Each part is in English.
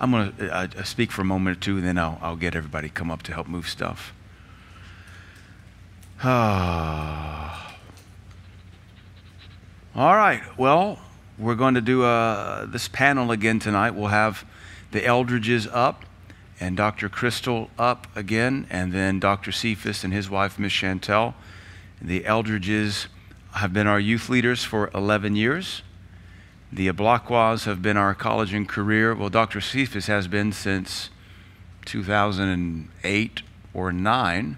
I'm going to uh, uh, speak for a moment or two, and then I'll, I'll get everybody come up to help move stuff. All right. Well, we're going to do uh, this panel again tonight. We'll have the Eldridges up and Dr. Crystal up again, and then Dr. Cephas and his wife, Miss Chantel. The Eldridges have been our youth leaders for 11 years. The Ablakwas have been our college and career. Well, Dr. Cephas has been since 2008 or 9.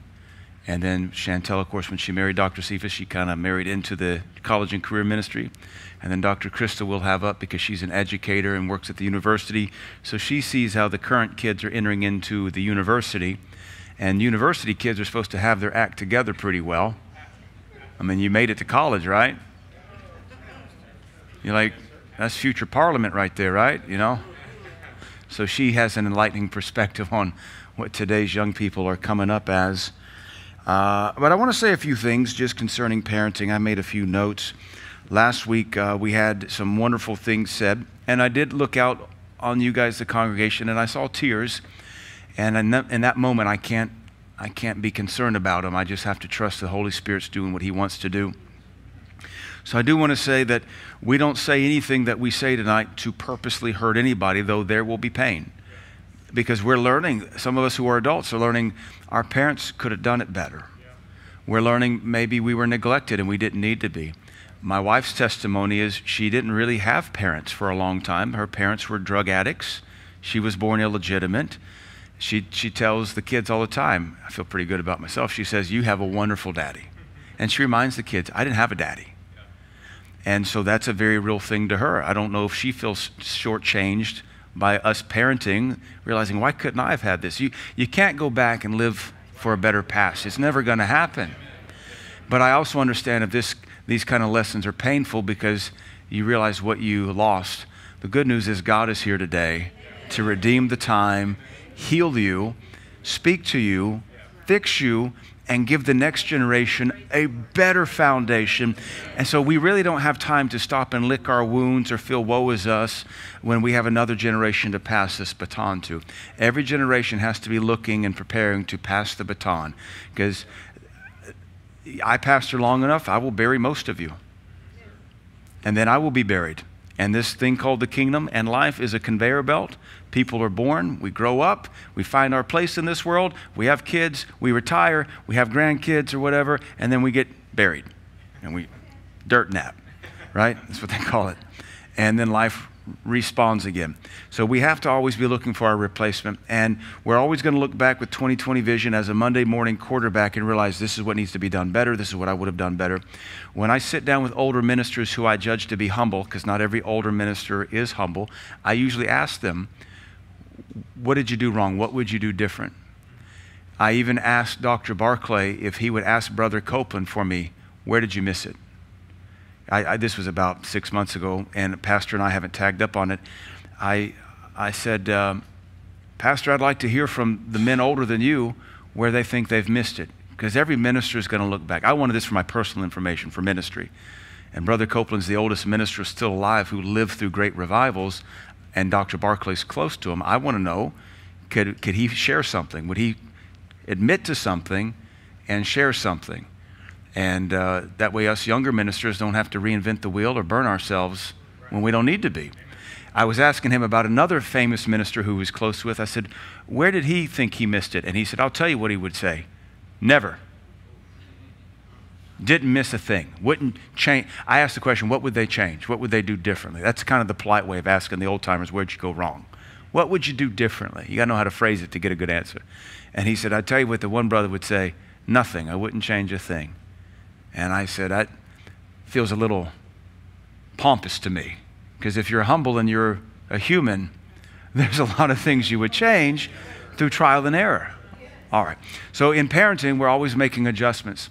And then Chantel, of course, when she married Dr. Cephas, she kind of married into the college and career ministry. And then Dr. Krista will have up because she's an educator and works at the university. So she sees how the current kids are entering into the university. And university kids are supposed to have their act together pretty well. I mean, you made it to college, right? You're like, that's future parliament right there, right? You know? So she has an enlightening perspective on what today's young people are coming up as. Uh, but I want to say a few things just concerning parenting. I made a few notes. Last week, uh, we had some wonderful things said, and I did look out on you guys, the congregation, and I saw tears. And in that, in that moment, I can't, I can't be concerned about them. I just have to trust the Holy Spirit's doing what He wants to do. So I do want to say that we don't say anything that we say tonight to purposely hurt anybody, though there will be pain. Because we're learning, some of us who are adults are learning our parents could have done it better. We're learning maybe we were neglected and we didn't need to be. My wife's testimony is she didn't really have parents for a long time. Her parents were drug addicts. She was born illegitimate. She, she tells the kids all the time, I feel pretty good about myself. She says, You have a wonderful daddy. And she reminds the kids, I didn't have a daddy. And so that's a very real thing to her. I don't know if she feels shortchanged by us parenting, realizing, why couldn't I have had this? You, you can't go back and live for a better past. It's never going to happen. But I also understand if this, these kind of lessons are painful because you realize what you lost. The good news is God is here today to redeem the time, heal you, speak to you, fix you, and give the next generation a better foundation. And so we really don't have time to stop and lick our wounds or feel woe is us when we have another generation to pass this baton to. Every generation has to be looking and preparing to pass the baton because I pastor long enough, I will bury most of you. And then I will be buried. And this thing called the kingdom and life is a conveyor belt. People are born, we grow up, we find our place in this world, we have kids, we retire, we have grandkids or whatever, and then we get buried. And we dirt nap, right? That's what they call it. And then life respawns again. So we have to always be looking for our replacement. And we're always going to look back with 2020 vision as a Monday morning quarterback and realize this is what needs to be done better. This is what I would have done better. When I sit down with older ministers who I judge to be humble, because not every older minister is humble, I usually ask them, What did you do wrong? What would you do different? I even asked Dr. Barclay if he would ask Brother Copeland for me, Where did you miss it? I, I, this was about six months ago, and Pastor and I haven't tagged up on it. I, I said, um, Pastor, I'd like to hear from the men older than you where they think they've missed it. Because every minister is going to look back. I wanted this for my personal information for ministry. And Brother Copeland's the oldest minister still alive who lived through great revivals, and Dr. Barclay's close to him. I want to know could, could he share something? Would he admit to something and share something? And uh, that way, us younger ministers don't have to reinvent the wheel or burn ourselves when we don't need to be. I was asking him about another famous minister who was close with. I said, Where did he think he missed it? And he said, I'll tell you what he would say never. Didn't miss a thing. Wouldn't change. I asked the question, What would they change? What would they do differently? That's kind of the polite way of asking the old timers, Where'd you go wrong? What would you do differently? You got to know how to phrase it to get a good answer. And he said, I'd tell you what the one brother would say nothing. I wouldn't change a thing. And I said, that feels a little pompous to me. Because if you're humble and you're a human, there's a lot of things you would change through trial and error. All right. So in parenting, we're always making adjustments.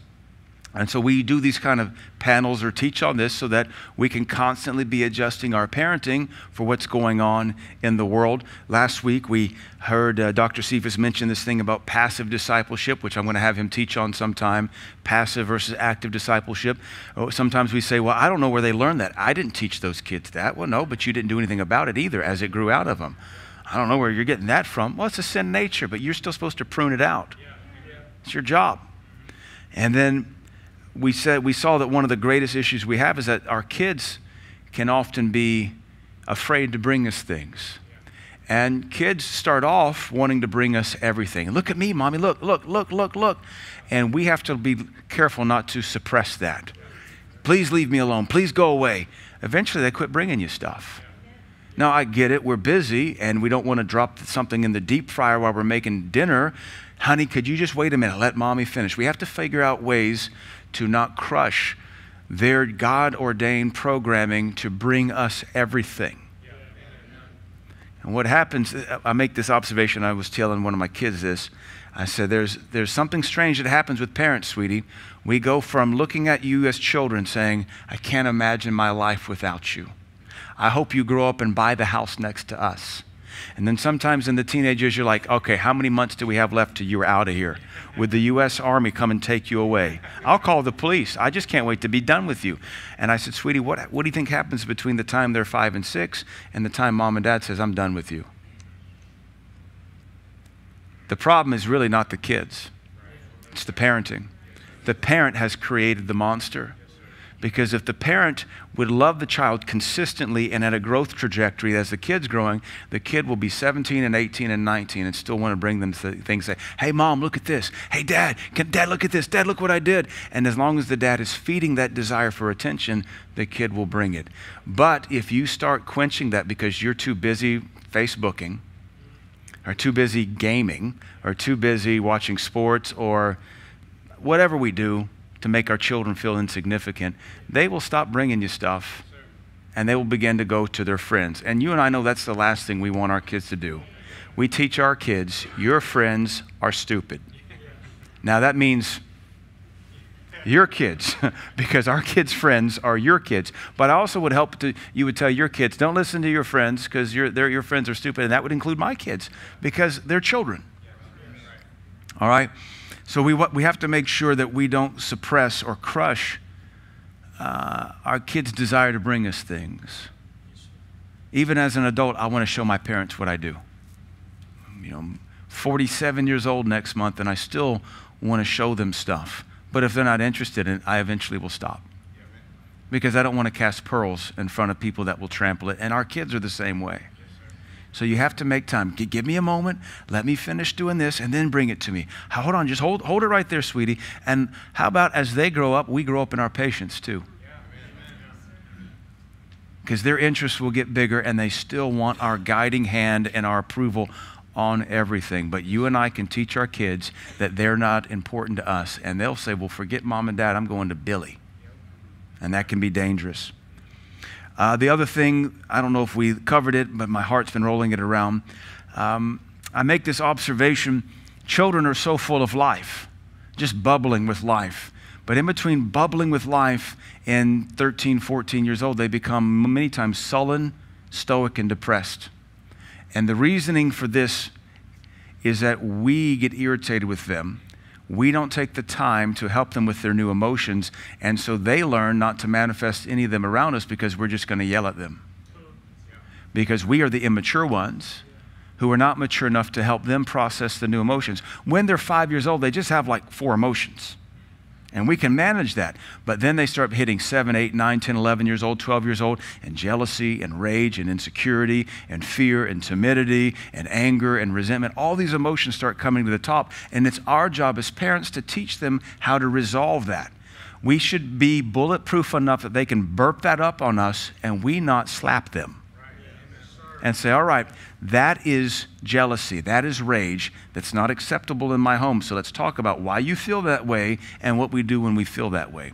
And so we do these kind of panels or teach on this so that we can constantly be adjusting our parenting for what's going on in the world. Last week we heard uh, Dr. Cephas mention this thing about passive discipleship, which I'm going to have him teach on sometime passive versus active discipleship. Oh, sometimes we say, well, I don't know where they learned that. I didn't teach those kids that. Well, no, but you didn't do anything about it either as it grew out of them. I don't know where you're getting that from. Well, it's a sin nature, but you're still supposed to prune it out. It's your job. And then we said we saw that one of the greatest issues we have is that our kids can often be afraid to bring us things. And kids start off wanting to bring us everything. Look at me, mommy. Look, look, look, look, look. And we have to be careful not to suppress that. Please leave me alone. Please go away. Eventually, they quit bringing you stuff. Now, I get it. We're busy and we don't want to drop something in the deep fryer while we're making dinner. Honey, could you just wait a minute? Let mommy finish. We have to figure out ways to not crush their God ordained programming to bring us everything. And what happens, I make this observation, I was telling one of my kids this. I said, there's, there's something strange that happens with parents, sweetie. We go from looking at you as children saying, I can't imagine my life without you. I hope you grow up and buy the house next to us. And then sometimes in the teenagers, you're like, okay, how many months do we have left till you're out of here? Would the U.S. Army come and take you away? I'll call the police. I just can't wait to be done with you. And I said, sweetie, what, what do you think happens between the time they're five and six and the time mom and dad says, I'm done with you? The problem is really not the kids, it's the parenting. The parent has created the monster. Because if the parent would love the child consistently and at a growth trajectory as the kid's growing, the kid will be 17 and 18 and 19 and still want to bring them to things say, hey, mom, look at this. Hey, dad, can, dad, look at this. Dad, look what I did. And as long as the dad is feeding that desire for attention, the kid will bring it. But if you start quenching that because you're too busy Facebooking, or too busy gaming, or too busy watching sports, or whatever we do, to make our children feel insignificant, they will stop bringing you stuff and they will begin to go to their friends. And you and I know that's the last thing we want our kids to do. We teach our kids, your friends are stupid. Now that means your kids, because our kids' friends are your kids. But I also would help to, you would tell your kids, don't listen to your friends because your friends are stupid. And that would include my kids because they're children. All right? So we, we have to make sure that we don't suppress or crush uh, our kids' desire to bring us things. Even as an adult, I want to show my parents what I do. You know, I'm 47 years old next month, and I still want to show them stuff. But if they're not interested in it, I eventually will stop. Because I don't want to cast pearls in front of people that will trample it. And our kids are the same way. So you have to make time. Give me a moment. Let me finish doing this and then bring it to me. Hold on. Just hold, hold it right there, sweetie. And how about as they grow up, we grow up in our patience too? Because their interests will get bigger and they still want our guiding hand and our approval on everything. But you and I can teach our kids that they're not important to us. And they'll say, well, forget mom and dad. I'm going to Billy. And that can be dangerous. Uh, the other thing, I don't know if we covered it, but my heart's been rolling it around. Um, I make this observation children are so full of life, just bubbling with life. But in between bubbling with life and 13, 14 years old, they become many times sullen, stoic, and depressed. And the reasoning for this is that we get irritated with them we don't take the time to help them with their new emotions. And so they learn not to manifest any of them around us because we're just going to yell at them. Because we are the immature ones who are not mature enough to help them process the new emotions. When they're five years old, they just have like four emotions. And we can manage that. But then they start hitting 7, 8, 9, 10, 11 years old, 12 years old, and jealousy and rage and insecurity and fear and timidity and anger and resentment. All these emotions start coming to the top. And it's our job as parents to teach them how to resolve that. We should be bulletproof enough that they can burp that up on us and we not slap them and say, all right, that is jealousy, that is rage, that's not acceptable in my home. So let's talk about why you feel that way and what we do when we feel that way.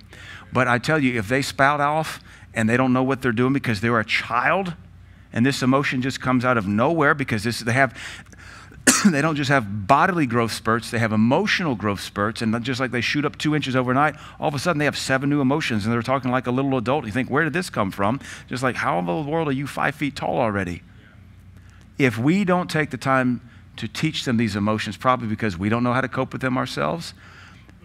But I tell you, if they spout off and they don't know what they're doing because they're a child, and this emotion just comes out of nowhere because this, they have they don't just have bodily growth spurts, they have emotional growth spurts. And just like they shoot up two inches overnight, all of a sudden they have seven new emotions and they're talking like a little adult. You think, where did this come from? Just like, how in the world are you five feet tall already? If we don't take the time to teach them these emotions, probably because we don't know how to cope with them ourselves,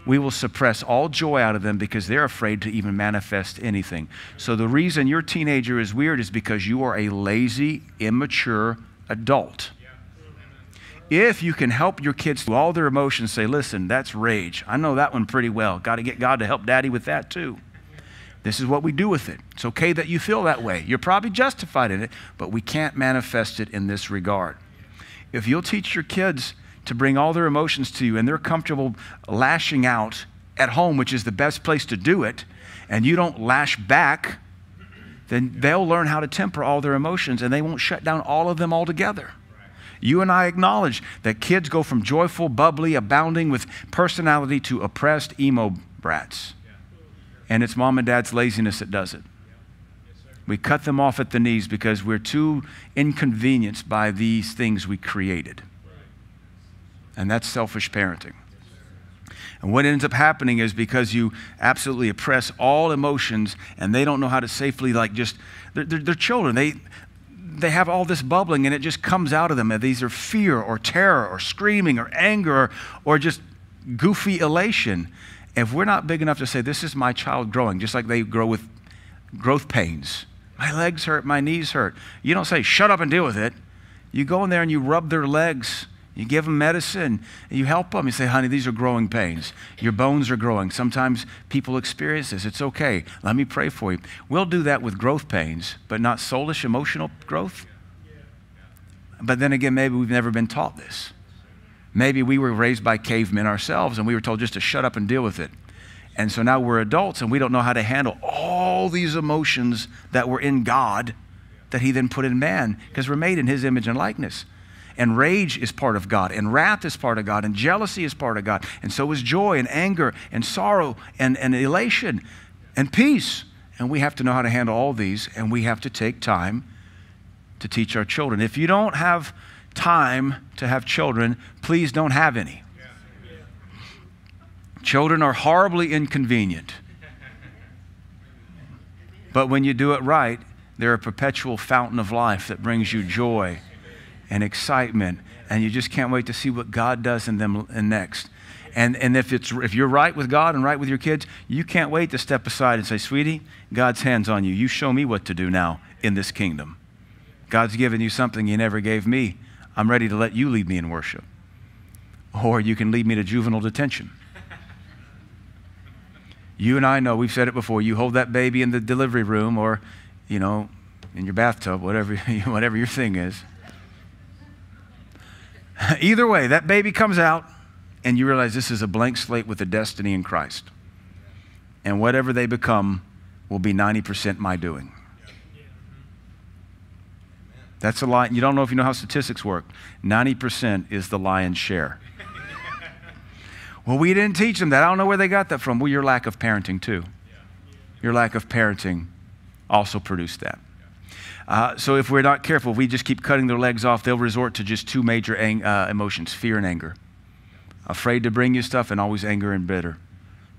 we will suppress all joy out of them because they're afraid to even manifest anything. So, the reason your teenager is weird is because you are a lazy, immature adult. if you can help your kids through all their emotions, say, listen, that's rage. I know that one pretty well. Got to get God to help daddy with that too. This is what we do with it. It's okay that you feel that way. You're probably justified in it, but we can't manifest it in this regard. If you'll teach your kids to bring all their emotions to you and they're comfortable lashing out at home, which is the best place to do it, and you don't lash back, then they'll learn how to temper all their emotions and they won't shut down all of them altogether. You and I acknowledge that kids go from joyful, bubbly, abounding with personality to oppressed emo brats. And it's mom and dad's laziness that does it. We cut them off at the knees because we're too inconvenienced by these things we created. And that's selfish parenting. And what ends up happening is because you absolutely oppress all emotions and they don't know how to safely, like, just, they're, they're, they're children. They, they have all this bubbling and it just comes out of them. And these are fear or terror or screaming or anger or, or just goofy elation. If we're not big enough to say, This is my child growing, just like they grow with growth pains. My legs hurt, my knees hurt. You don't say, Shut up and deal with it. You go in there and you rub their legs you give them medicine, you help them. You say, honey, these are growing pains. Your bones are growing. Sometimes people experience this. It's okay. Let me pray for you. We'll do that with growth pains, but not soulish emotional growth. But then again, maybe we've never been taught this. Maybe we were raised by cavemen ourselves and we were told just to shut up and deal with it. And so now we're adults and we don't know how to handle all these emotions that were in God that He then put in man because we're made in His image and likeness. And rage is part of God, and wrath is part of God, and jealousy is part of God, and so is joy, and anger, and sorrow, and, and elation, and peace. And we have to know how to handle all these, and we have to take time to teach our children. If you don't have time to have children, please don't have any. Children are horribly inconvenient. But when you do it right, they're a perpetual fountain of life that brings you joy and excitement, and you just can't wait to see what God does in them next. And, and if, it's, if you're right with God and right with your kids, you can't wait to step aside and say, Sweetie, God's hand's on you. You show me what to do now in this kingdom. God's given you something He never gave me. I'm ready to let you lead me in worship. Or you can lead me to juvenile detention. You and I know, we've said it before, you hold that baby in the delivery room or, you know, in your bathtub, whatever, whatever your thing is. Either way, that baby comes out and you realize this is a blank slate with a destiny in Christ. And whatever they become will be 90% my doing. That's a lie. You don't know if you know how statistics work. 90% is the lion's share. well, we didn't teach them that. I don't know where they got that from. Well, your lack of parenting, too. Your lack of parenting also produced that. Uh, so if we're not careful, if we just keep cutting their legs off, they'll resort to just two major ang- uh, emotions fear and anger. Afraid to bring you stuff and always anger and bitter.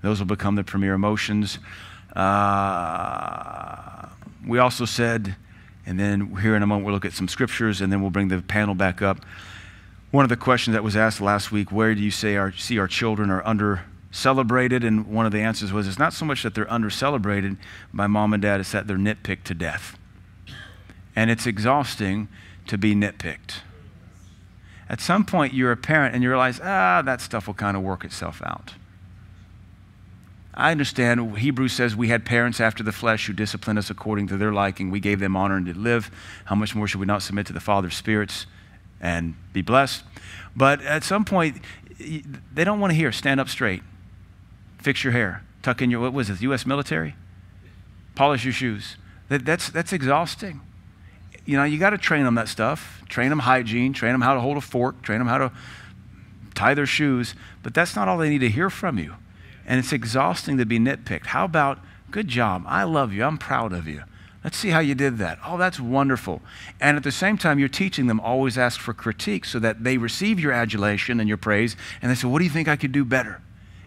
Those will become the premier emotions. Uh, we also said, and then here in a moment we'll look at some scriptures and then we'll bring the panel back up. One of the questions that was asked last week where do you say our, see our children are under celebrated? And one of the answers was it's not so much that they're under celebrated by mom and dad, it's that they're nitpicked to death and it's exhausting to be nitpicked. At some point, you're a parent and you realize, ah, that stuff will kind of work itself out. I understand Hebrews says we had parents after the flesh who disciplined us according to their liking. We gave them honor and did live. How much more should we not submit to the Father's spirits and be blessed? But at some point, they don't want to hear stand up straight, fix your hair, tuck in your, what was it, U.S. military? Polish your shoes. That, that's, that's exhausting you know, you got to train them that stuff. Train them hygiene, train them how to hold a fork, train them how to tie their shoes. But that's not all they need to hear from you. And it's exhausting to be nitpicked. How about, good job, I love you, I'm proud of you. Let's see how you did that. Oh, that's wonderful. And at the same time, you're teaching them always ask for critique so that they receive your adulation and your praise and they say, What do you think I could do better?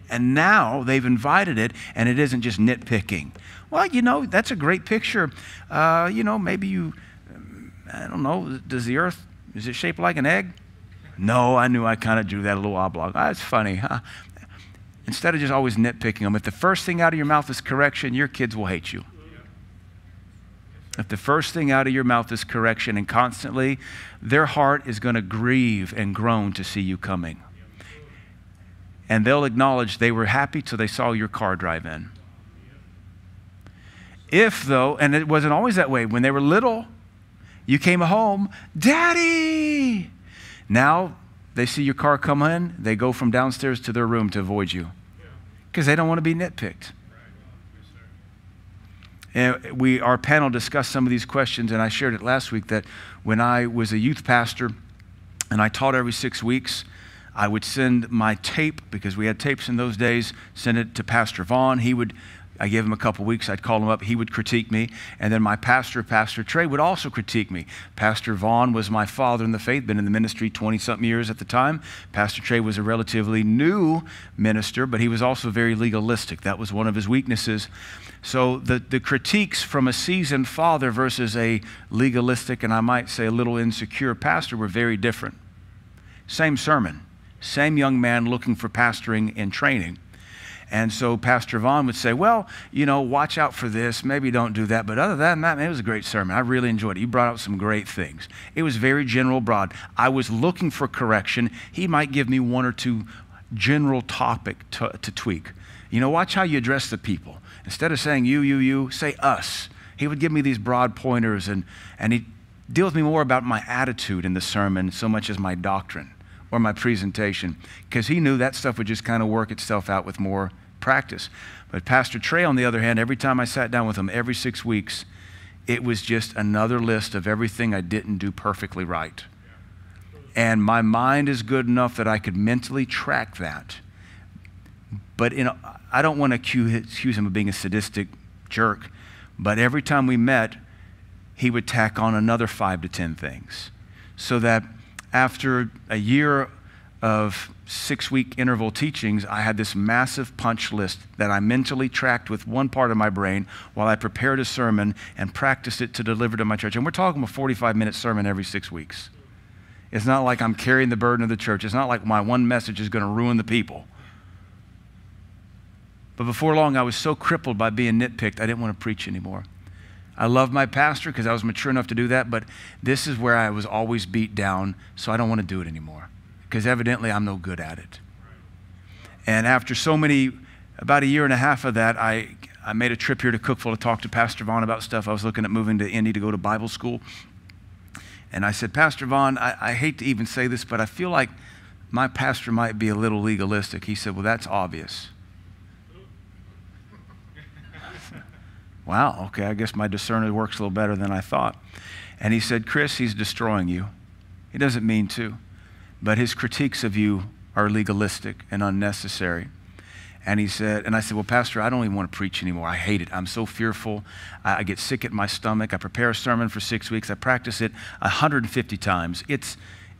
And now they've invited it and it isn't just nitpicking. Well, you know, that's a great picture. Uh, you know, maybe you I don't know, does the earth, is it shaped like an egg? No, I knew I kind of drew that a little oblong. That's funny, huh? Instead of just always nitpicking them, if the first thing out of your mouth is correction, your kids will hate you. if the first thing out of your mouth is correction and constantly, their heart is going to grieve and groan to see you coming. And they'll acknowledge they were happy till they saw your car drive in. If, though, and it wasn't always that way, when they were little, you came home, Daddy! Now they see your car come in, they go from downstairs to their room to avoid you because they don't want to be nitpicked. And we, our panel discussed some of these questions, and I shared it last week that when I was a youth pastor and I taught every six weeks, I would send my tape, because we had tapes in those days, send it to Pastor Vaughn. He would I gave him a couple weeks. I'd call him up. He would critique me. And then my pastor, Pastor Trey, would also critique me. Pastor Vaughn was my father in the faith, been in the ministry 20 something years at the time. Pastor Trey was a relatively new minister, but he was also very legalistic. That was one of his weaknesses. So the, the critiques from a seasoned father versus a legalistic and I might say a little insecure pastor were very different. Same sermon, same young man looking for pastoring and training. And so Pastor Vaughn would say, Well, you know, watch out for this. Maybe don't do that. But other than that, man, it was a great sermon. I really enjoyed it. You brought out some great things. It was very general, broad. I was looking for correction. He might give me one or two general topic to, to tweak. You know, watch how you address the people. Instead of saying you, you, you, say us. He would give me these broad pointers and, and he deals with me more about my attitude in the sermon so much as my doctrine or my presentation because he knew that stuff would just kind of work itself out with more practice. But Pastor Trey, on the other hand, every time I sat down with him, every six weeks, it was just another list of everything I didn't do perfectly right. And my mind is good enough that I could mentally track that. But in a, I don't want to accuse him of being a sadistic jerk, but every time we met, he would tack on another five to ten things. So that after a year of six week interval teachings, I had this massive punch list that I mentally tracked with one part of my brain while I prepared a sermon and practiced it to deliver to my church. And we're talking a 45 minute sermon every six weeks. It's not like I'm carrying the burden of the church. It's not like my one message is going to ruin the people. But before long, I was so crippled by being nitpicked, I didn't want to preach anymore. I love my pastor because I was mature enough to do that, but this is where I was always beat down, so I don't want to do it anymore because evidently I'm no good at it. And after so many, about a year and a half of that, I, I made a trip here to Cookeville to talk to Pastor Vaughn about stuff. I was looking at moving to Indy to go to Bible school. And I said, Pastor Vaughn, I, I hate to even say this, but I feel like my pastor might be a little legalistic. He said, Well, that's obvious. wow, okay, I guess my discernment works a little better than I thought. And he said, Chris, he's destroying you. He doesn't mean to but his critiques of you are legalistic and unnecessary. And he said, and I said, Well, Pastor, I don't even want to preach anymore. I hate it. I'm so fearful. I, I get sick at my stomach. I prepare a sermon for six weeks. I practice it 150 times. It's,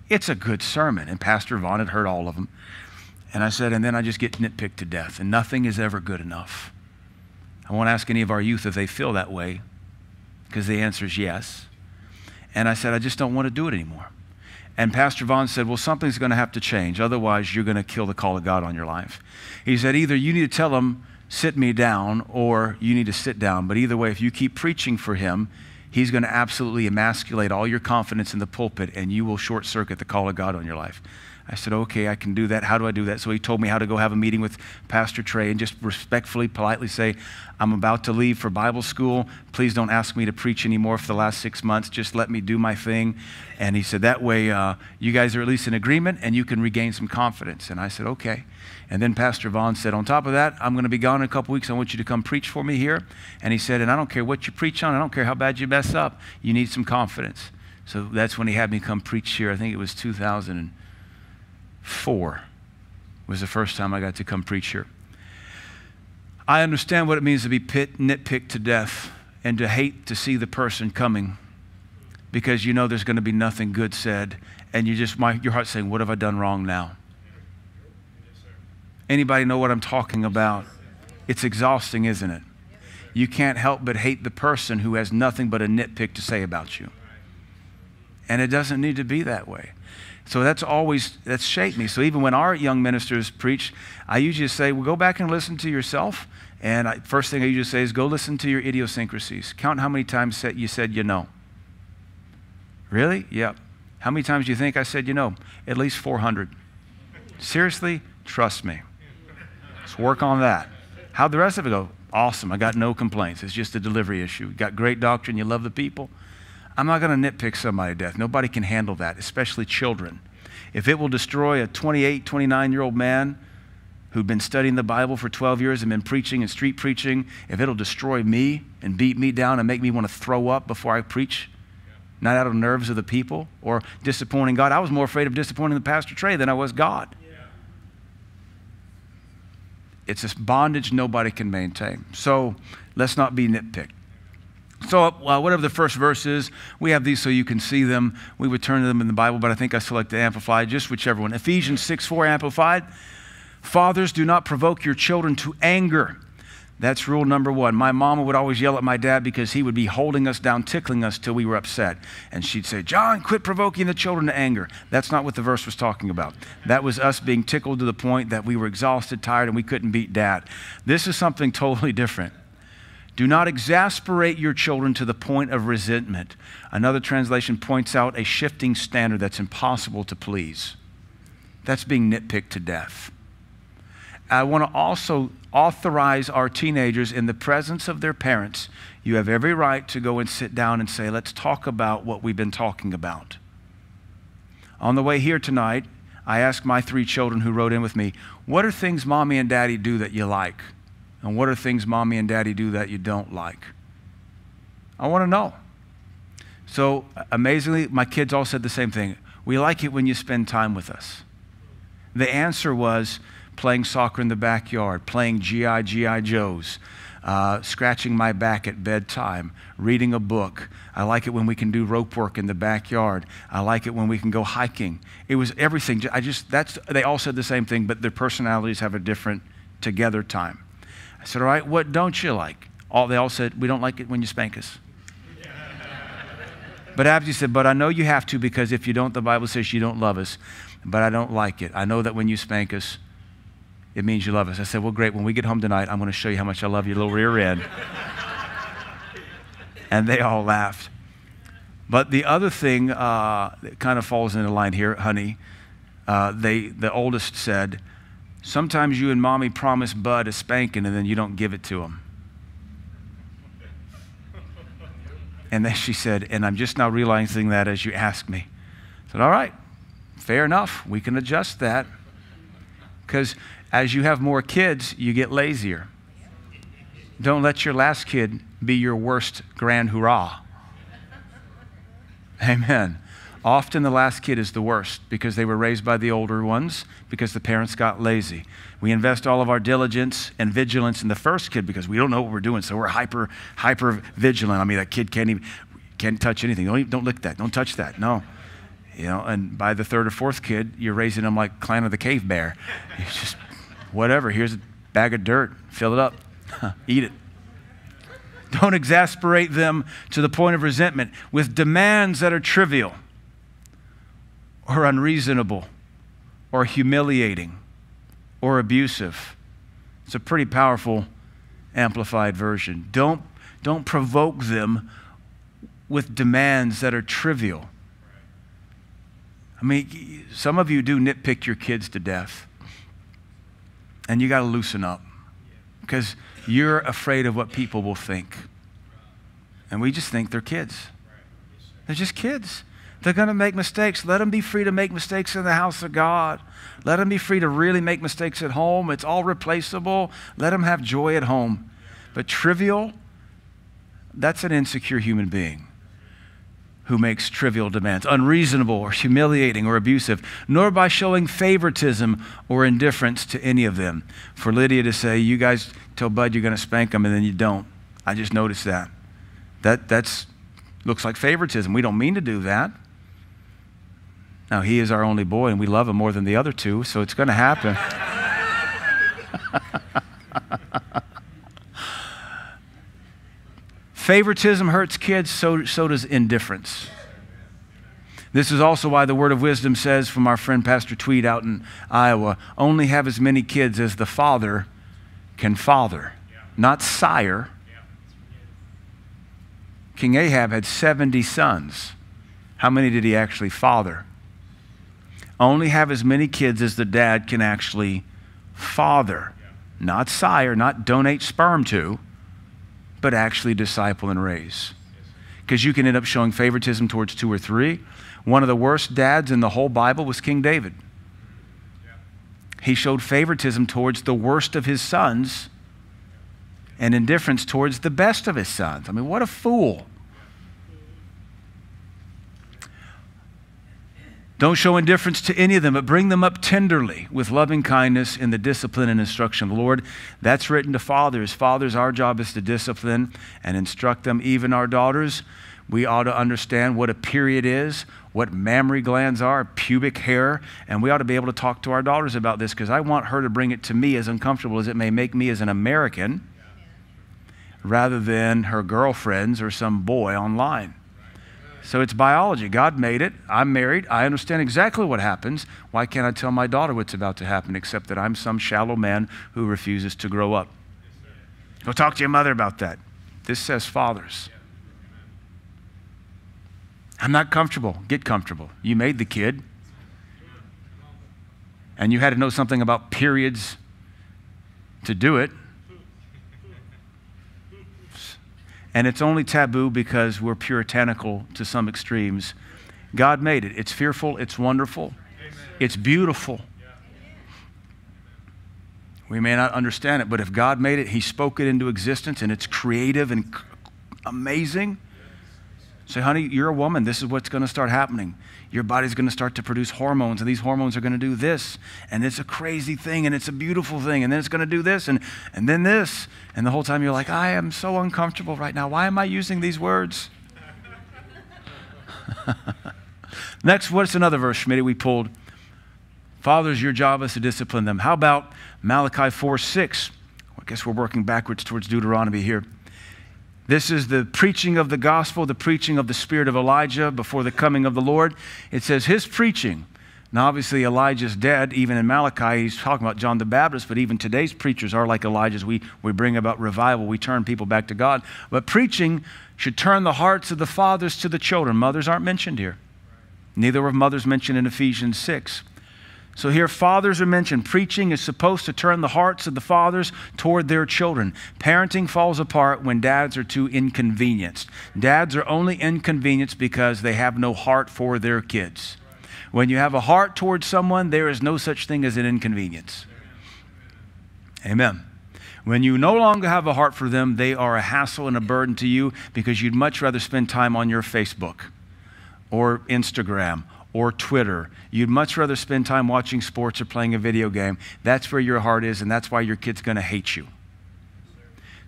it's a good sermon. And Pastor Vaughn had heard all of them. And I said, And then I just get nitpicked to death, and nothing is ever good enough. I won't ask any of our youth if they feel that way, because the answer is yes. And I said, I just don't want to do it anymore. And Pastor Vaughn said, Well, something's going to have to change. Otherwise, you're going to kill the call of God on your life. He said, Either you need to tell him, sit me down, or you need to sit down. But either way, if you keep preaching for him, he's going to absolutely emasculate all your confidence in the pulpit, and you will short circuit the call of God on your life. I said, okay, I can do that. How do I do that? So he told me how to go have a meeting with Pastor Trey and just respectfully, politely say, I'm about to leave for Bible school. Please don't ask me to preach anymore for the last six months. Just let me do my thing. And he said, that way uh, you guys are at least in agreement and you can regain some confidence. And I said, okay. And then Pastor Vaughn said, on top of that, I'm going to be gone in a couple weeks. I want you to come preach for me here. And he said, and I don't care what you preach on. I don't care how bad you mess up. You need some confidence. So that's when he had me come preach here. I think it was 2000 four was the first time I got to come preach here. I understand what it means to be pit, nitpicked to death and to hate to see the person coming because you know there's going to be nothing good said and you just my, your heart saying what have i done wrong now? Anybody know what i'm talking about? It's exhausting isn't it? You can't help but hate the person who has nothing but a nitpick to say about you. And it doesn't need to be that way so that's always, that's shaped me. So even when our young ministers preach, I usually say, well, go back and listen to yourself And I, first thing I usually say is go listen to your idiosyncrasies. Count how many times you said you know. Really? Yeah. How many times do you think I said you know? At least 400. Seriously? Trust me. Let's work on that. How'd the rest of it go? Awesome. I got no complaints. It's just a delivery issue. Got great doctrine. You love the people. I'm not going to nitpick somebody to death. Nobody can handle that, especially children. If it will destroy a 28, 29 year old man who'd been studying the Bible for 12 years and been preaching and street preaching, if it'll destroy me and beat me down and make me want to throw up before I preach, not out of nerves of the people or disappointing God, I was more afraid of disappointing the Pastor Trey than I was God. Yeah. It's a bondage nobody can maintain. So let's not be nitpicked. So, uh, whatever the first verse is, we have these so you can see them. We would turn to them in the Bible, but I think I selected Amplified, just whichever one. Ephesians 6 4 Amplified. Fathers, do not provoke your children to anger. That's rule number one. My mama would always yell at my dad because he would be holding us down, tickling us till we were upset. And she'd say, John, quit provoking the children to anger. That's not what the verse was talking about. That was us being tickled to the point that we were exhausted, tired, and we couldn't beat dad. This is something totally different. Do not exasperate your children to the point of resentment. Another translation points out a shifting standard that's impossible to please. That's being nitpicked to death. I want to also authorize our teenagers in the presence of their parents. You have every right to go and sit down and say, let's talk about what we've been talking about. On the way here tonight, I asked my three children who rode in with me, what are things mommy and daddy do that you like? And what are things mommy and daddy do that you don't like? I want to know. So amazingly, my kids all said the same thing. We like it when you spend time with us. The answer was, playing soccer in the backyard, playing GI, GI Joes, uh, scratching my back at bedtime, reading a book. I like it when we can do rope work in the backyard. I like it when we can go hiking. It was everything. I just, that's, they all said the same thing, but their personalities have a different together time. I said, All right, what don't you like? All, they all said, We don't like it when you spank us. but Abdi said, But I know you have to because if you don't, the Bible says you don't love us. But I don't like it. I know that when you spank us, it means you love us. I said, Well, great. When we get home tonight, I'm going to show you how much I love your little rear end. and they all laughed. But the other thing uh, that kind of falls into line here, honey, uh, they, the oldest said, Sometimes you and mommy promise Bud a spanking and then you don't give it to him. And then she said, And I'm just now realizing that as you ask me. I said, All right, fair enough. We can adjust that. Because as you have more kids, you get lazier. Don't let your last kid be your worst grand hurrah. Amen. Often the last kid is the worst because they were raised by the older ones because the parents got lazy. We invest all of our diligence and vigilance in the first kid because we don't know what we're doing, so we're hyper hyper vigilant. I mean, that kid can't even can't touch anything. Don't even, don't lick that. Don't touch that. No. You know, and by the third or fourth kid, you're raising them like Clan of the Cave Bear. It's just whatever. Here's a bag of dirt, fill it up, eat it. Don't exasperate them to the point of resentment with demands that are trivial or unreasonable or humiliating or abusive. It's a pretty powerful amplified version. Don't, don't provoke them with demands that are trivial. I mean, some of you do nitpick your kids to death. And you got to loosen up because you're afraid of what people will think. And we just think they're kids. They're just kids. They're going to make mistakes. Let them be free to make mistakes in the house of God. Let them be free to really make mistakes at home. It's all replaceable. Let them have joy at home. But trivial, that's an insecure human being who makes trivial demands, unreasonable or humiliating or abusive, nor by showing favoritism or indifference to any of them. For Lydia to say, You guys tell Bud you're going to spank him and then you don't. I just noticed that. That that's, looks like favoritism. We don't mean to do that. Now, he is our only boy and we love him more than the other two, so it's going to happen. Favoritism hurts kids, so, so does indifference. This is also why the word of wisdom says from our friend Pastor Tweed out in Iowa only have as many kids as the father can father. not sire. King Ahab had 70 sons. How many did he actually father? Only have as many kids as the dad can actually father. Not sire, not donate sperm to, but actually disciple and raise. Because you can end up showing favoritism towards two or three. One of the worst dads in the whole Bible was King David. He showed favoritism towards the worst of his sons and indifference towards the best of his sons. I mean, what a fool. Don't show indifference to any of them, but bring them up tenderly with loving kindness in the discipline and instruction of the Lord. That's written to fathers. Fathers, our job is to discipline and instruct them, even our daughters. We ought to understand what a period is, what mammary glands are, pubic hair, and we ought to be able to talk to our daughters about this because I want her to bring it to me, as uncomfortable as it may make me as an American, rather than her girlfriends or some boy online. So it's biology. God made it. I'm married. I understand exactly what happens. Why can't I tell my daughter what's about to happen except that I'm some shallow man who refuses to grow up? Go talk to your mother about that. This says fathers. I'm not comfortable. Get comfortable. You made the kid. And you had to know something about periods to do it. And it's only taboo because we're puritanical to some extremes. God made it. It's fearful, it's wonderful, it's beautiful. We may not understand it, but if God made it, He spoke it into existence and it's creative and amazing. Say, honey, you're a woman. This is what's going to start happening. Your body's going to start to produce hormones, and these hormones are going to do this. And it's a crazy thing, and it's a beautiful thing. And then it's going to do this, and, and then this. And the whole time you're like, I am so uncomfortable right now. Why am I using these words? Next, what's another verse, Schmidt, we pulled? Fathers, your job is to discipline them. How about Malachi 4 6? I guess we're working backwards towards Deuteronomy here. This is the preaching of the gospel, the preaching of the spirit of Elijah before the coming of the Lord. It says his preaching. Now, obviously, Elijah's dead. Even in Malachi, he's talking about John the Baptist, but even today's preachers are like Elijah's. We, we bring about revival, we turn people back to God. But preaching should turn the hearts of the fathers to the children. Mothers aren't mentioned here. Neither were mothers mentioned in Ephesians 6. So here, fathers are mentioned. Preaching is supposed to turn the hearts of the fathers toward their children. Parenting falls apart when dads are too inconvenienced. Dads are only inconvenienced because they have no heart for their kids. When you have a heart towards someone, there is no such thing as an inconvenience. Amen. When you no longer have a heart for them, they are a hassle and a burden to you because you'd much rather spend time on your Facebook or Instagram or Twitter. You'd much rather spend time watching sports or playing a video game. That's where your heart is, and that's why your kid's going to hate you.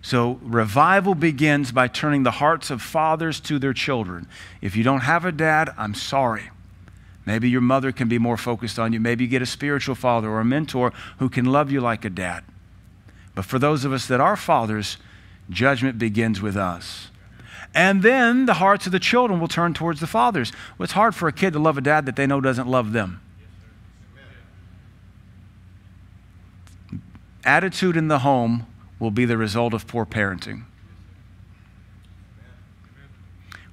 So, revival begins by turning the hearts of fathers to their children. If you don't have a dad, I'm sorry. Maybe your mother can be more focused on you. Maybe you get a spiritual father or a mentor who can love you like a dad. But for those of us that are fathers, judgment begins with us. And then the hearts of the children will turn towards the fathers. Well, it's hard for a kid to love a dad that they know doesn't love them. Attitude in the home will be the result of poor parenting.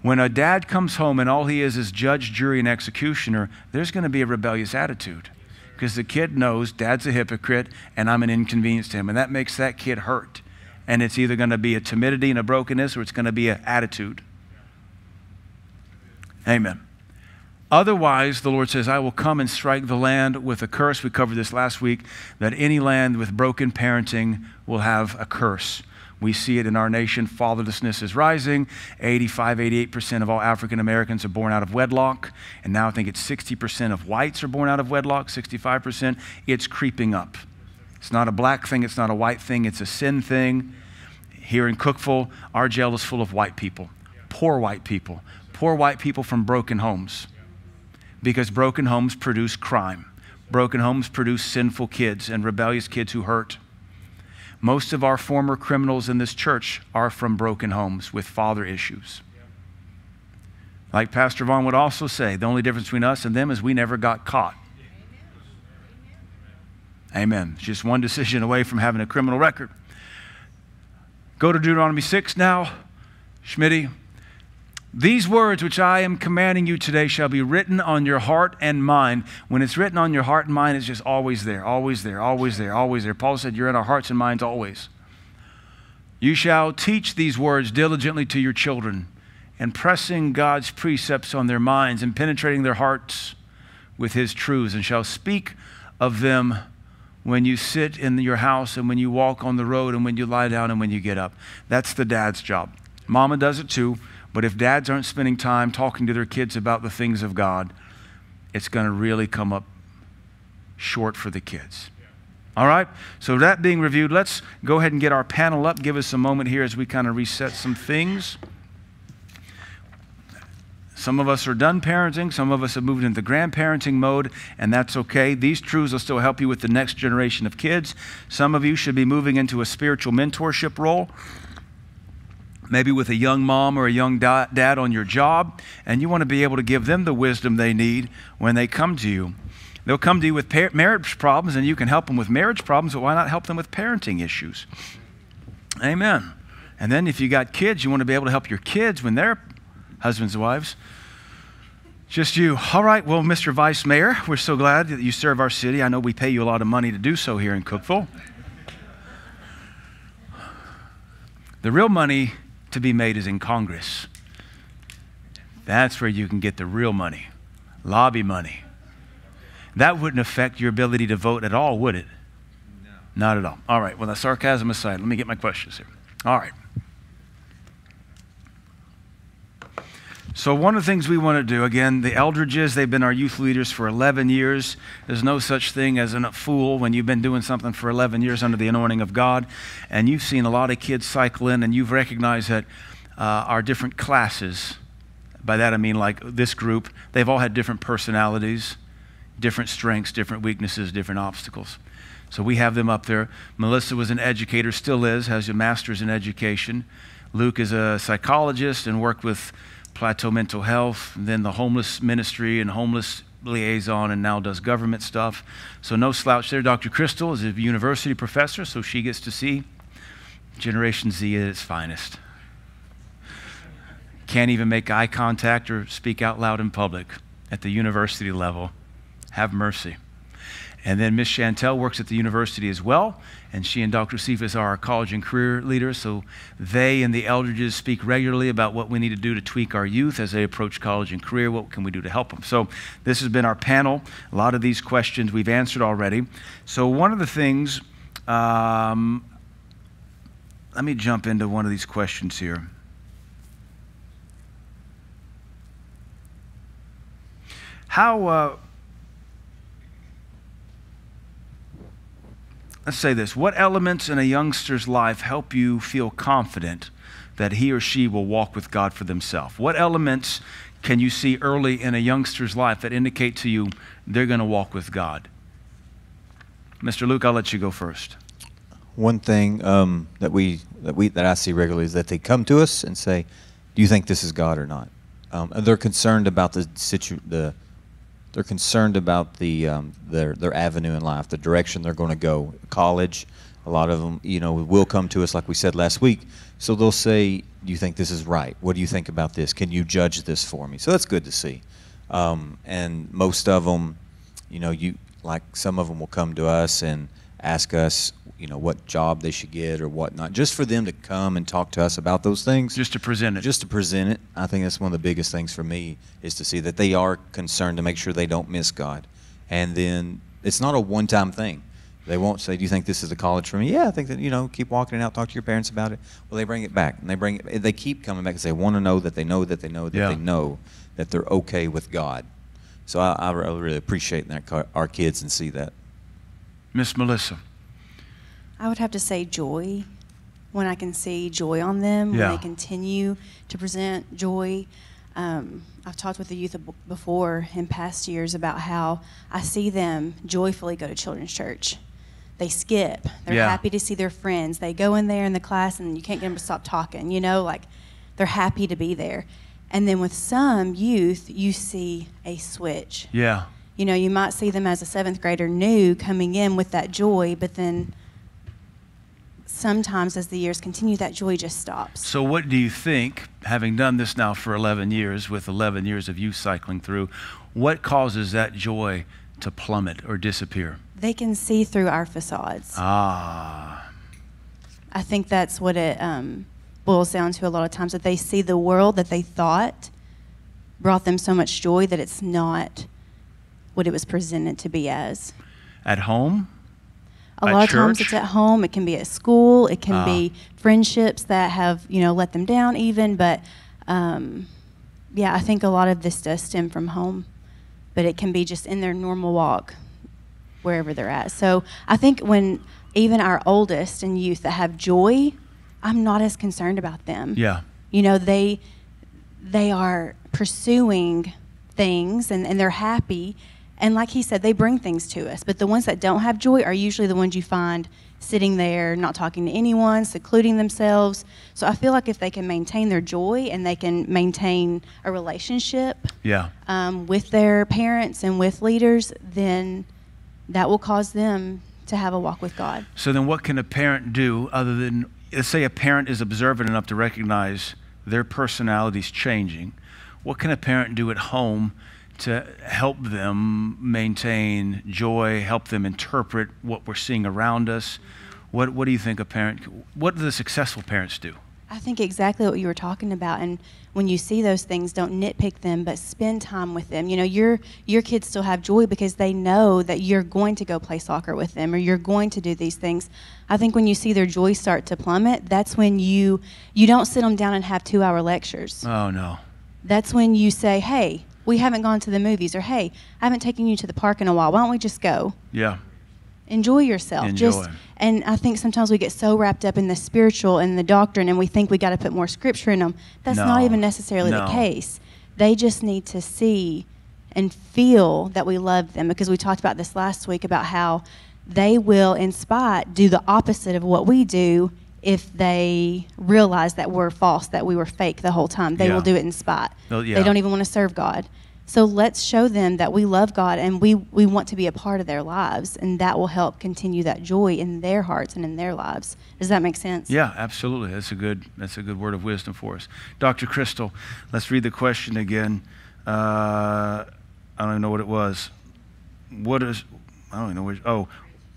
When a dad comes home and all he is is judge, jury, and executioner, there's going to be a rebellious attitude because the kid knows dad's a hypocrite and I'm an inconvenience to him, and that makes that kid hurt and it's either going to be a timidity and a brokenness or it's going to be an attitude. Amen. Otherwise, the Lord says, I will come and strike the land with a curse. We covered this last week that any land with broken parenting will have a curse. We see it in our nation. Fatherlessness is rising. 85, 88% of all African Americans are born out of wedlock. And now I think it's 60% of whites are born out of wedlock, 65%. It's creeping up. It's not a black thing, it's not a white thing, it's a sin thing. Here in Cookeville, our jail is full of white people, poor white people, poor white people from broken homes. Because broken homes produce crime. Broken homes produce sinful kids and rebellious kids who hurt. Most of our former criminals in this church are from broken homes with father issues. Like Pastor Vaughn would also say, the only difference between us and them is we never got caught. Amen. Just one decision away from having a criminal record. Go to Deuteronomy 6 now, Schmitty. These words which I am commanding you today shall be written on your heart and mind. When it's written on your heart and mind, it's just always there, always there, always there, always there. Paul said, You're in our hearts and minds always. You shall teach these words diligently to your children, and pressing God's precepts on their minds and penetrating their hearts with his truths, and shall speak of them when you sit in your house and when you walk on the road and when you lie down and when you get up. That's the dad's job. Mama does it too. But if dads aren't spending time talking to their kids about the things of God, it's going to really come up short for the kids. All right? So, that being reviewed, let's go ahead and get our panel up. Give us a moment here as we kind of reset some things. Some of us are done parenting, some of us have moved into the grandparenting mode, and that's okay. These truths will still help you with the next generation of kids. Some of you should be moving into a spiritual mentorship role maybe with a young mom or a young dad on your job, and you want to be able to give them the wisdom they need when they come to you. They'll come to you with marriage problems, and you can help them with marriage problems, but why not help them with parenting issues? Amen. And then if you got kids, you want to be able to help your kids when they're husbands and wives. Just you. All right, well, Mr. Vice Mayor, we're so glad that you serve our city. I know we pay you a lot of money to do so here in Cookeville. The real money to be made is in Congress. That's where you can get the real money, lobby money. That wouldn't affect your ability to vote at all, would it? No. Not at all. All right, well, that sarcasm aside, let me get my questions here. All right. So, one of the things we want to do, again, the Eldridges, they've been our youth leaders for 11 years. There's no such thing as a fool when you've been doing something for 11 years under the anointing of God. And you've seen a lot of kids cycle in, and you've recognized that uh, our different classes, by that I mean like this group, they've all had different personalities, different strengths, different weaknesses, different obstacles. So, we have them up there. Melissa was an educator, still is, has a master's in education. Luke is a psychologist and worked with Plateau Mental Health, then the homeless ministry and homeless liaison, and now does government stuff. So, no slouch there. Dr. Crystal is a university professor, so she gets to see Generation Z at its finest. Can't even make eye contact or speak out loud in public at the university level. Have mercy. And then Miss Chantel works at the university as well, and she and Dr. Cephas are our college and career leaders. So they and the Eldridges speak regularly about what we need to do to tweak our youth as they approach college and career. What can we do to help them? So this has been our panel. A lot of these questions we've answered already. So one of the things, um, let me jump into one of these questions here. How. Uh, let's say this what elements in a youngster's life help you feel confident that he or she will walk with God for themselves? What elements can you see early in a youngster's life that indicate to you they're going to walk with God? Mr. Luke, I'll let you go first. One thing um, that we that we that I see regularly is that they come to us and say, "Do you think this is God or not?" Um, they're concerned about the situ- the they're concerned about the um, their their avenue in life, the direction they're going to go. College, a lot of them, you know, will come to us like we said last week. So they'll say, "Do you think this is right? What do you think about this? Can you judge this for me?" So that's good to see. Um, and most of them, you know, you like some of them will come to us and ask us, you know, what job they should get or whatnot, just for them to come and talk to us about those things. Just to present it. Just to present it. I think that's one of the biggest things for me is to see that they are concerned to make sure they don't miss God. And then it's not a one time thing. They won't say, "Do you think this is a college for me?" Yeah, I think that you know. Keep walking it out. Talk to your parents about it. Well, they bring it back, and they bring it. They keep coming back because they want to know that they know that they know that yeah. they know that they're okay with God. So I, I really appreciate that our kids and see that. Miss Melissa. I would have to say joy when I can see joy on them, yeah. when they continue to present joy. Um, I've talked with the youth before in past years about how I see them joyfully go to children's church. They skip. They're yeah. happy to see their friends. They go in there in the class and you can't get them to stop talking. You know, like they're happy to be there. And then with some youth, you see a switch. Yeah. You know, you might see them as a seventh grader new coming in with that joy, but then sometimes as the years continue, that joy just stops. So, what do you think, having done this now for 11 years, with 11 years of you cycling through, what causes that joy to plummet or disappear? They can see through our facades. Ah. I think that's what it um, boils down to a lot of times that they see the world that they thought brought them so much joy that it's not what it was presented to be as. At home? A lot of times it's at home. It can be at school. It can uh. be ah. friendships that have you know let them down even. But um, yeah, I think a lot of this does stem from home, but it can be just in their normal walk, wherever they're at. So I think when even our oldest and youth that have joy, I'm not as concerned about them. Yeah. You know they they are pursuing things and, and they're happy and like he said, they bring things to us. But the ones that don't have joy are usually the ones you find sitting there, not talking to anyone, secluding themselves. So I feel like if they can maintain their joy and they can maintain a relationship yeah. um, with their parents and with leaders, then that will cause them to have a walk with God. So then, what can a parent do other than, let's say, a parent is observant enough to recognize their personalities changing? What can a parent do at home? To help them maintain joy, help them interpret what we're seeing around us. What, what do you think a parent, what do the successful parents do? I think exactly what you were talking about. And when you see those things, don't nitpick them, but spend time with them. You know, your your kids still have joy because they know that you're going to go play soccer with them or you're going to do these things. I think when you see their joy start to plummet, that's when you you don't sit them down and have two hour lectures. Oh no. That's when you say, "Hey, we haven't gone to the movies, or hey, I haven't taken you to the park in a while. Why don't we just go? Yeah. Enjoy yourself. Enjoy. Just and I think sometimes we get so wrapped up in the spiritual and the doctrine, and we think we got to put more scripture in them. That's no. not even necessarily no. the case. They just need to see and feel that we love them because we talked about this last week about how they will, in spite, do the opposite of what we do if they realize that we're false, that we were fake the whole time. They yeah. will do it in spite. Oh, yeah. They don't even want to serve God. So let's show them that we love God and we, we want to be a part of their lives, and that will help continue that joy in their hearts and in their lives. Does that make sense? Yeah, absolutely. That's a good that's a good word of wisdom for us, Dr. Crystal. Let's read the question again. Uh, I don't even know what it was. What is I don't even know. What, oh,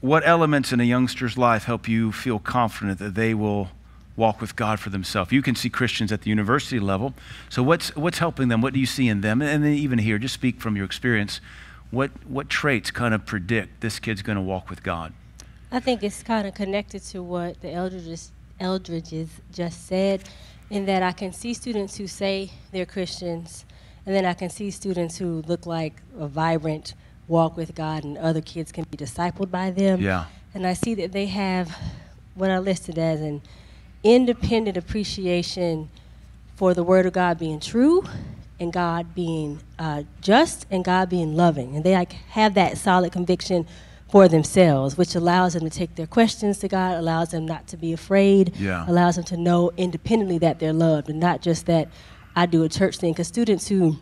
what elements in a youngster's life help you feel confident that they will walk with God for themselves? You can see Christians at the university level. So what's what's helping them? What do you see in them? And then even here, just speak from your experience. What what traits kind of predict this kid's going to walk with God? I think it's kind of connected to what the Eldridges, Eldridges just said, in that I can see students who say they're Christians, and then I can see students who look like a vibrant walk with God, and other kids can be discipled by them. Yeah. And I see that they have what I listed as an independent appreciation for the Word of God being true and God being uh, just and God being loving. And they like have that solid conviction for themselves, which allows them to take their questions to God, allows them not to be afraid, yeah. allows them to know independently that they're loved and not just that I do a church thing. Because students who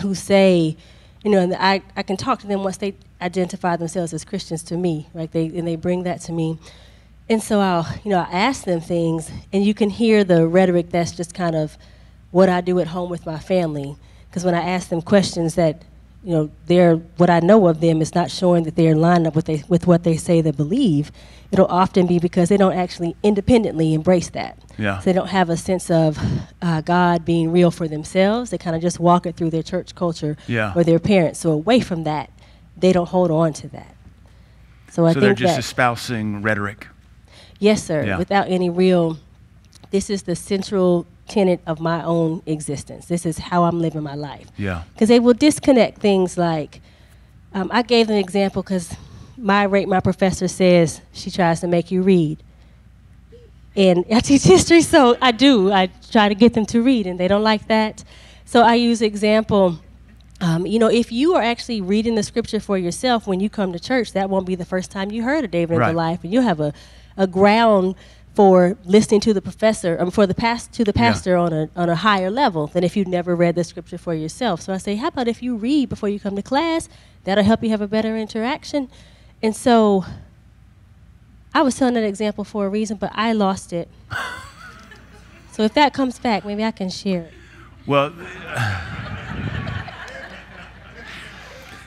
who say, you know, and I, I can talk to them once they identify themselves as Christians to me, right? They, and they bring that to me. And so I'll, you know, I ask them things, and you can hear the rhetoric that's just kind of what I do at home with my family. Because when I ask them questions that, you know, they're what I know of them is not showing that they're in line up with, they, with what they say they believe, it'll often be because they don't actually independently embrace that. Yeah. So they don't have a sense of uh, God being real for themselves. They kind of just walk it through their church culture yeah. or their parents. So away from that, they don't hold on to that. So I so think they're just that, espousing rhetoric. Yes, sir. Yeah. Without any real, this is the central tenet of my own existence. This is how I'm living my life. Yeah. Because they will disconnect things like, um, I gave an example because my rate, my professor says she tries to make you read. And I teach history, so I do. I try to get them to read, and they don't like that. So I use example. Um, you know, if you are actually reading the scripture for yourself when you come to church, that won't be the first time you heard of David right. in your life, and you'll have a a ground for listening to the professor, um, for the past to the pastor yeah. on a on a higher level than if you'd never read the scripture for yourself. So I say, how about if you read before you come to class? That'll help you have a better interaction. And so, I was telling that example for a reason, but I lost it. so if that comes back, maybe I can share it. Well,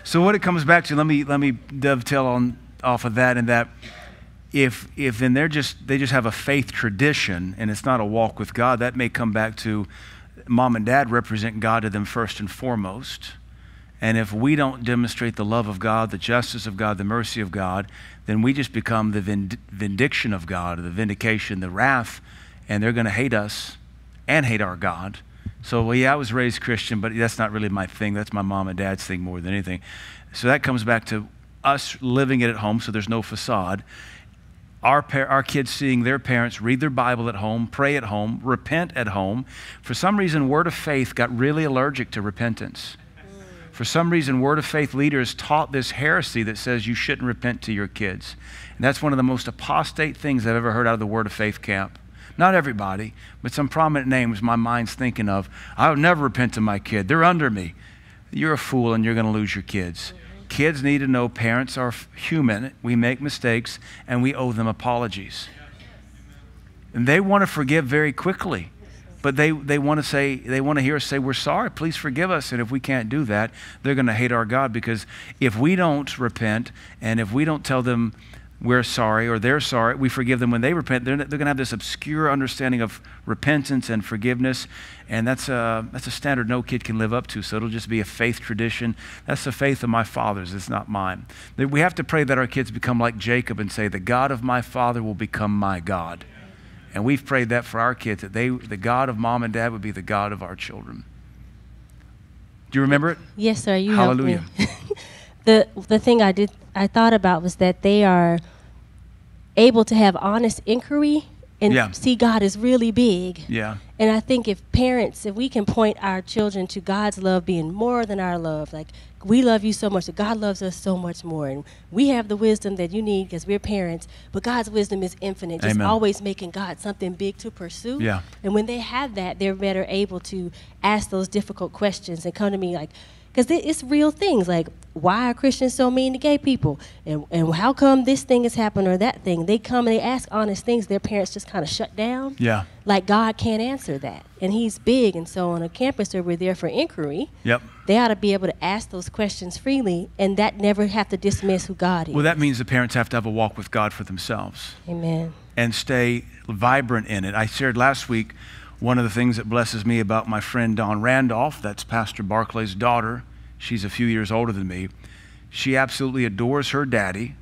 so what it comes back to, let me let me dovetail on off of that, and that if if then they're just they just have a faith tradition and it's not a walk with God, that may come back to mom and dad represent God to them first and foremost. And if we don't demonstrate the love of God, the justice of God, the mercy of God, then we just become the vind- of God, the vindication, the wrath, and they're going to hate us and hate our God. So, well, yeah, I was raised Christian, but that's not really my thing. That's my mom and dad's thing more than anything. So that comes back to us living it at home, so there's no facade. Our, par- our kids seeing their parents read their Bible at home, pray at home, repent at home. For some reason, Word of Faith got really allergic to repentance. For some reason, Word of Faith leaders taught this heresy that says you shouldn't repent to your kids. And that's one of the most apostate things I've ever heard out of the Word of Faith camp. Not everybody, but some prominent names my mind's thinking of. I would never repent to my kid. They're under me. You're a fool and you're going to lose your kids. Kids need to know parents are human. We make mistakes and we owe them apologies. And they want to forgive very quickly. But they, they want to say, they want to hear us say, We're sorry, please forgive us. And if we can't do that, they're going to hate our God because if we don't repent and if we don't tell them we're sorry or they're sorry, we forgive them when they repent, they're, they're going to have this obscure understanding of repentance and forgiveness. And that's a, that's a standard no kid can live up to. So it'll just be a faith tradition. That's the faith of my fathers, it's not mine. We have to pray that our kids become like Jacob and say, The God of my father will become my God. And we've prayed that for our kids, that they, the God of mom and dad would be the God of our children. Do you remember it? Yes, sir. You Hallelujah. the the thing I did I thought about was that they are able to have honest inquiry and Yeah. see God is really big. Yeah. And I think if parents, if we can point our children to God's love being more than our love, like we love you so much, that God loves us so much more, and we have the wisdom that you need because we're parents, but God's wisdom is infinite, just Amen. always making God something big to pursue. Yeah. And when they have that, they're better able to ask those difficult questions and come to me like, because it's real things like why are Christians so mean to gay people, and and how come this thing has happened or that thing? They come and they ask honest things. Their parents just kind of shut down. Yeah. Like God can't answer that, and He's big, and so on a campus where we're there for inquiry, Yep. they ought to be able to ask those questions freely, and that never have to dismiss who God is. Well, that means the parents have to have a walk with God for themselves. Amen. and stay vibrant in it. I shared last week one of the things that blesses me about my friend Don Randolph, that's Pastor Barclay's daughter. She's a few years older than me. She absolutely adores her daddy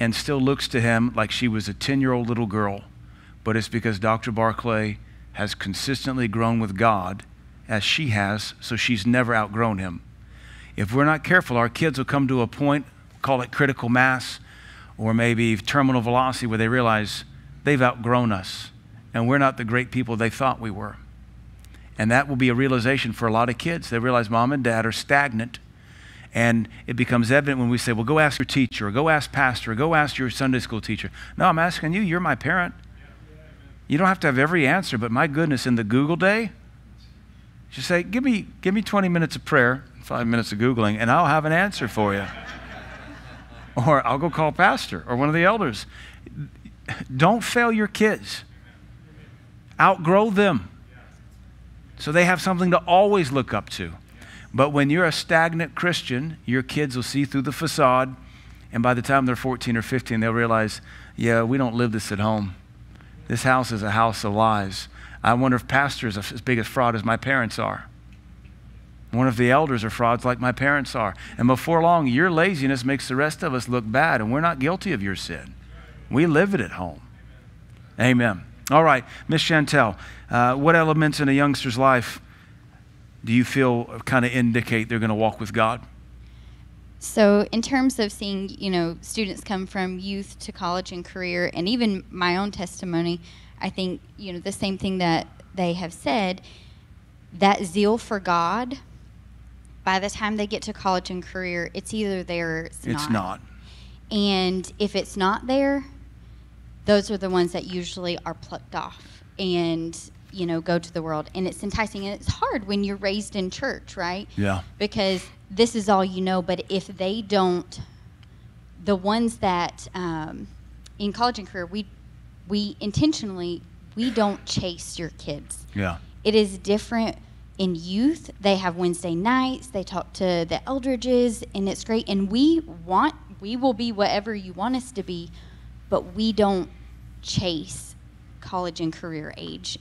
and still looks to him like she was a 10 year old little girl. But it's because Dr. Barclay has consistently grown with God as she has, so she's never outgrown him. If we're not careful, our kids will come to a point, call it critical mass, or maybe terminal velocity, where they realize they've outgrown us and we're not the great people they thought we were. And that will be a realization for a lot of kids. They realize mom and dad are stagnant. And it becomes evident when we say, well, go ask your teacher, or go ask pastor, or go ask your Sunday school teacher. No, I'm asking you, you're my parent. You don't have to have every answer, but my goodness, in the Google day, just say, give me, give me 20 minutes of prayer, five minutes of Googling, and I'll have an answer for you. or I'll go call pastor or one of the elders. Don't fail your kids. Outgrow them so they have something to always look up to. But when you're a stagnant Christian, your kids will see through the facade, and by the time they're 14 or 15, they'll realize, yeah, we don't live this at home. This house is a house of lies. I wonder if pastors are as big a fraud as my parents are. One of the elders are frauds like my parents are. And before long, your laziness makes the rest of us look bad, and we're not guilty of your sin. We live it at home. Amen. All right, Miss Chantel, uh, what elements in a youngster's life do you feel kind of indicate they're going to walk with God? So, in terms of seeing, you know, students come from youth to college and career, and even my own testimony, I think, you know, the same thing that they have said, that zeal for God, by the time they get to college and career, it's either there or it's, It's not. And if it's not there, those are the ones that usually are plucked off and, you know, go to the world. And it's enticing and it's hard when you're raised in church, right? Yeah. Because this is all you know. But if they don't, the ones that um, in college and career, we we intentionally we don't chase your kids. Yeah. It is different in youth. They have Wednesday nights. They talk to the Eldridges, and it's great. And we want we will be whatever you want us to be, but we don't chase college and career age.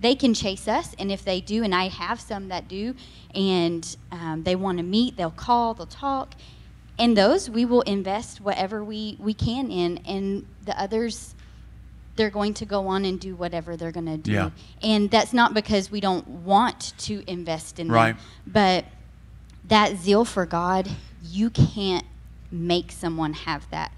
They can chase us, and if they do, and I have some that do, and um, they want to meet, they'll call, they'll talk, and those we will invest whatever we we can in, and the others they're going to go on and do whatever they're going to do. Yeah. And that's not because we don't want to invest in right. them, but that zeal for God, you can't make someone have that.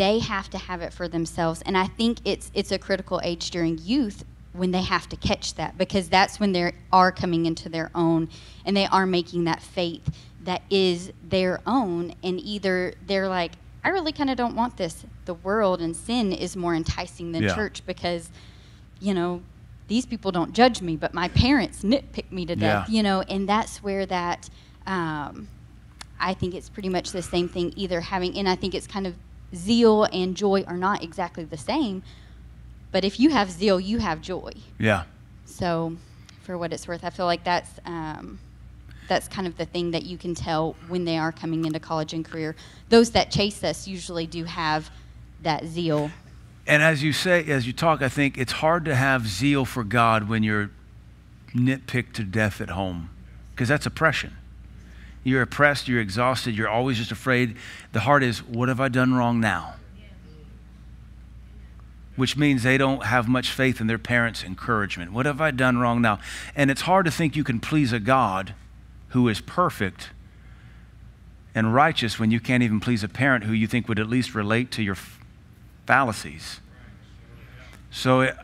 They have to have it for themselves. And I think it's it's a critical age during youth when they have to catch that because that's when they are coming into their own and they are making that faith that is their own and either they're like I really kind of don't want this. The world and sin is more enticing than Yeah. church because, you know, these people don't judge me, but my parents nitpick me to death, Yeah. you know, and that's where that, um, I think it's pretty much the same thing, either having, and I think it's kind of zeal and joy are not exactly the same, but if you have zeal, you have joy. Yeah. So, for what it's worth, I feel like that's um, that's kind of the thing that you can tell when they are coming into college and career. Those that chase us usually do have that zeal. And as you say, as you talk, I think it's hard to have zeal for God when you're nitpicked to death at home, because that's oppression. You're oppressed, you're exhausted, you're always just afraid. The heart is, what have I done wrong now? Which means they don't have much faith in their parents' encouragement. What have I done wrong now? And it's hard to think you can please a God who is perfect and righteous when you can't even please a parent who you think would at least relate to your fallacies. So it,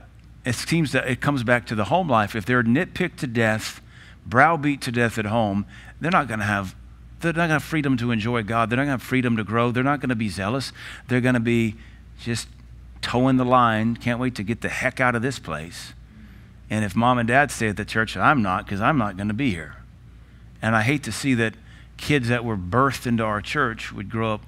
it seems that it comes back to the home life. If they're nitpicked to death, browbeat to death at home, they're not going to have they're not going to have freedom to enjoy God. They're not going to have freedom to grow. They're not going to be zealous. They're going to be just toeing the line. Can't wait to get the heck out of this place. And if mom and dad stay at the church, I'm not because I'm not going to be here. And I hate to see that kids that were birthed into our church would grow up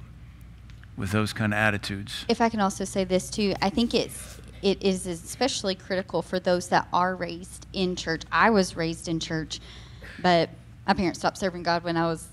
with those kind of attitudes. If I can also say this too, I think it's it is especially critical for those that are raised in church. I was raised in church, but my parents stopped serving God when I was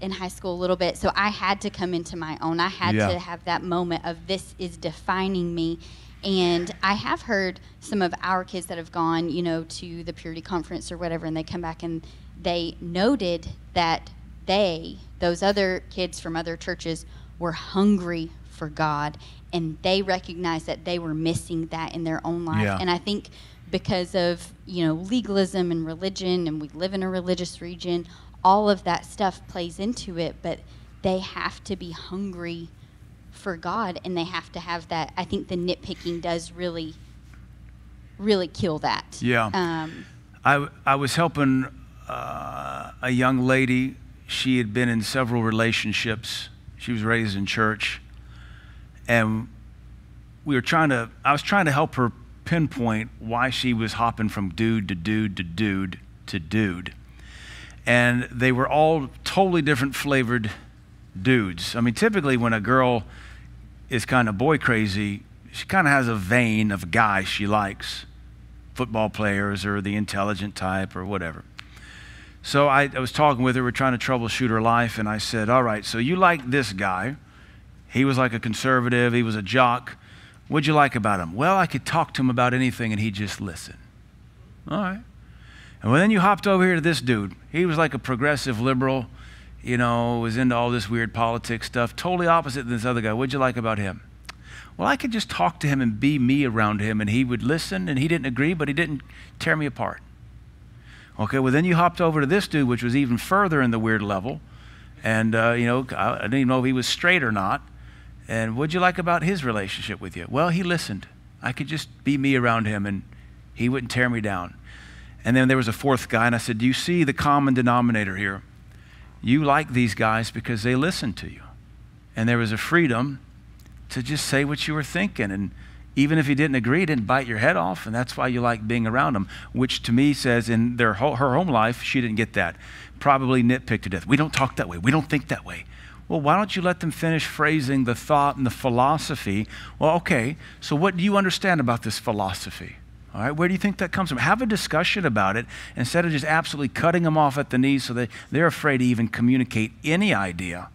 in high school a little bit. So I had to come into my own. I had Yeah. to have that moment of this is defining me. And I have heard some of our kids that have gone, you know, to the purity conference or whatever, and they come back and they noted that they, those other kids from other churches, were hungry for God, and they recognized that they were missing that in their own life. Yeah. And I think because of you know legalism and religion, and we live in a religious region, all of that stuff plays into it. But they have to be hungry for God, and they have to have that. I think the nitpicking does really, really kill that. Yeah. Um, I, I was helping uh, a young lady. She had been in several relationships. She was raised in church. And we were trying to, I was trying to help her pinpoint why she was hopping from dude to dude to dude to dude. And they were all totally different flavored dudes. I mean, typically when a girl is kind of boy crazy, she kind of has a vein of guy she likes football players or the intelligent type or whatever. So I, I was talking with her, we're trying to troubleshoot her life, and I said, All right, so you like this guy. He was like a conservative, he was a jock. What'd you like about him? Well, I could talk to him about anything and he'd just listen. All right. And well, then you hopped over here to this dude. He was like a progressive liberal, you know, was into all this weird politics stuff, totally opposite than this other guy. What'd you like about him? Well, I could just talk to him and be me around him, and he would listen, and he didn't agree, but he didn't tear me apart. Okay, well, then you hopped over to this dude, which was even further in the weird level. And, uh, you know, I, I didn't even know if he was straight or not. And what'd you like about his relationship with you? Well, he listened. I could just be me around him, and he wouldn't tear me down. And then there was a fourth guy, and I said, Do you see the common denominator here? You like these guys because they listen to you. And there was a freedom to just say what you were thinking. And even if you didn't agree, didn't bite your head off. And that's why you like being around them, which to me says in their, her home life, she didn't get that. Probably nitpicked to death. We don't talk that way. We don't think that way. Well, why don't you let them finish phrasing the thought and the philosophy? Well, okay, so what do you understand about this philosophy? All right, where do you think that comes from? Have a discussion about it instead of just absolutely cutting them off at the knees so that they're afraid to even communicate any idea.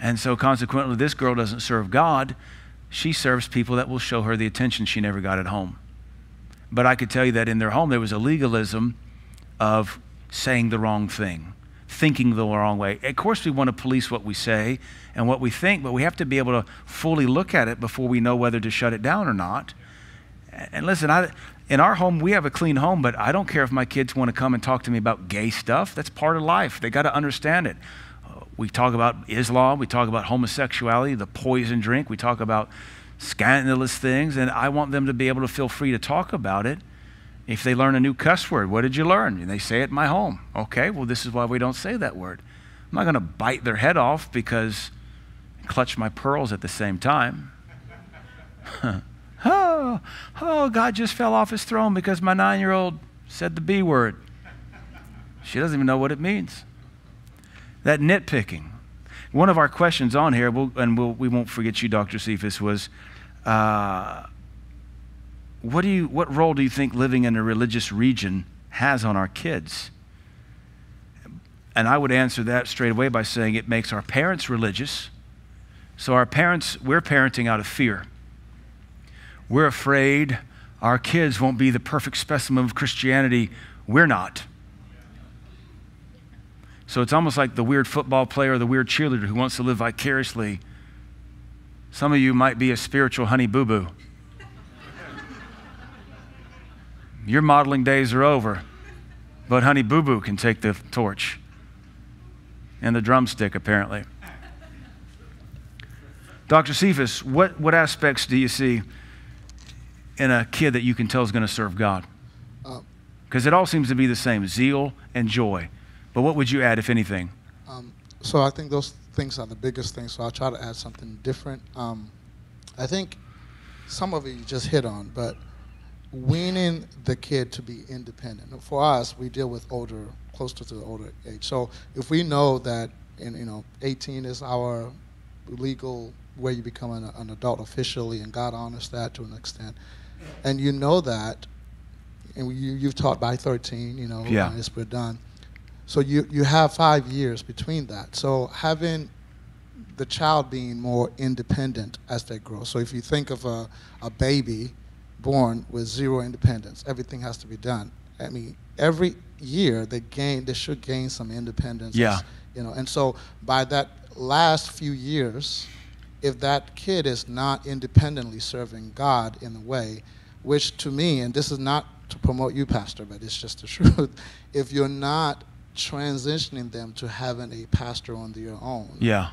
And so, consequently, this girl doesn't serve God. She serves people that will show her the attention she never got at home. But I could tell you that in their home, there was a legalism of saying the wrong thing thinking the wrong way. Of course, we want to police what we say and what we think, but we have to be able to fully look at it before we know whether to shut it down or not. And listen, I, in our home, we have a clean home, but I don't care if my kids want to come and talk to me about gay stuff. That's part of life. They got to understand it. We talk about Islam, we talk about homosexuality, the poison drink, we talk about scandalous things, and I want them to be able to feel free to talk about it if they learn a new cuss word, what did you learn? And they say it in my home. Okay, well, this is why we don't say that word. I'm not going to bite their head off because I clutch my pearls at the same time. oh, oh, God just fell off his throne because my nine year old said the B word. She doesn't even know what it means. That nitpicking. One of our questions on here, we'll, and we'll, we won't forget you, Dr. Cephas, was. Uh, what, do you, what role do you think living in a religious region has on our kids? And I would answer that straight away by saying it makes our parents religious. So, our parents, we're parenting out of fear. We're afraid our kids won't be the perfect specimen of Christianity. We're not. So, it's almost like the weird football player or the weird cheerleader who wants to live vicariously. Some of you might be a spiritual honey boo boo. Your modeling days are over. But Honey Boo Boo can take the torch and the drumstick, apparently. Dr. Cephas, what, what aspects do you see in a kid that you can tell is going to serve God? Because uh, it all seems to be the same zeal and joy. But what would you add, if anything? Um, so I think those things are the biggest things. So I'll try to add something different. Um, I think some of it you just hit on, but weaning the kid to be independent. For us, we deal with older, closer to the older age. So if we know that, in, you know, 18 is our legal where you become an, an adult officially, and God honors that to an extent, and you know that, and you, you've taught by 13, you know, yeah. it's we're done. So you, you have five years between that. So having the child being more independent as they grow. So if you think of a, a baby, born with zero independence. Everything has to be done. I mean, every year they gain, they should gain some independence. Yeah. You know, and so by that last few years, if that kid is not independently serving God in a way, which to me, and this is not to promote you, Pastor, but it's just the truth, if you're not transitioning them to having a pastor on their own. Yeah.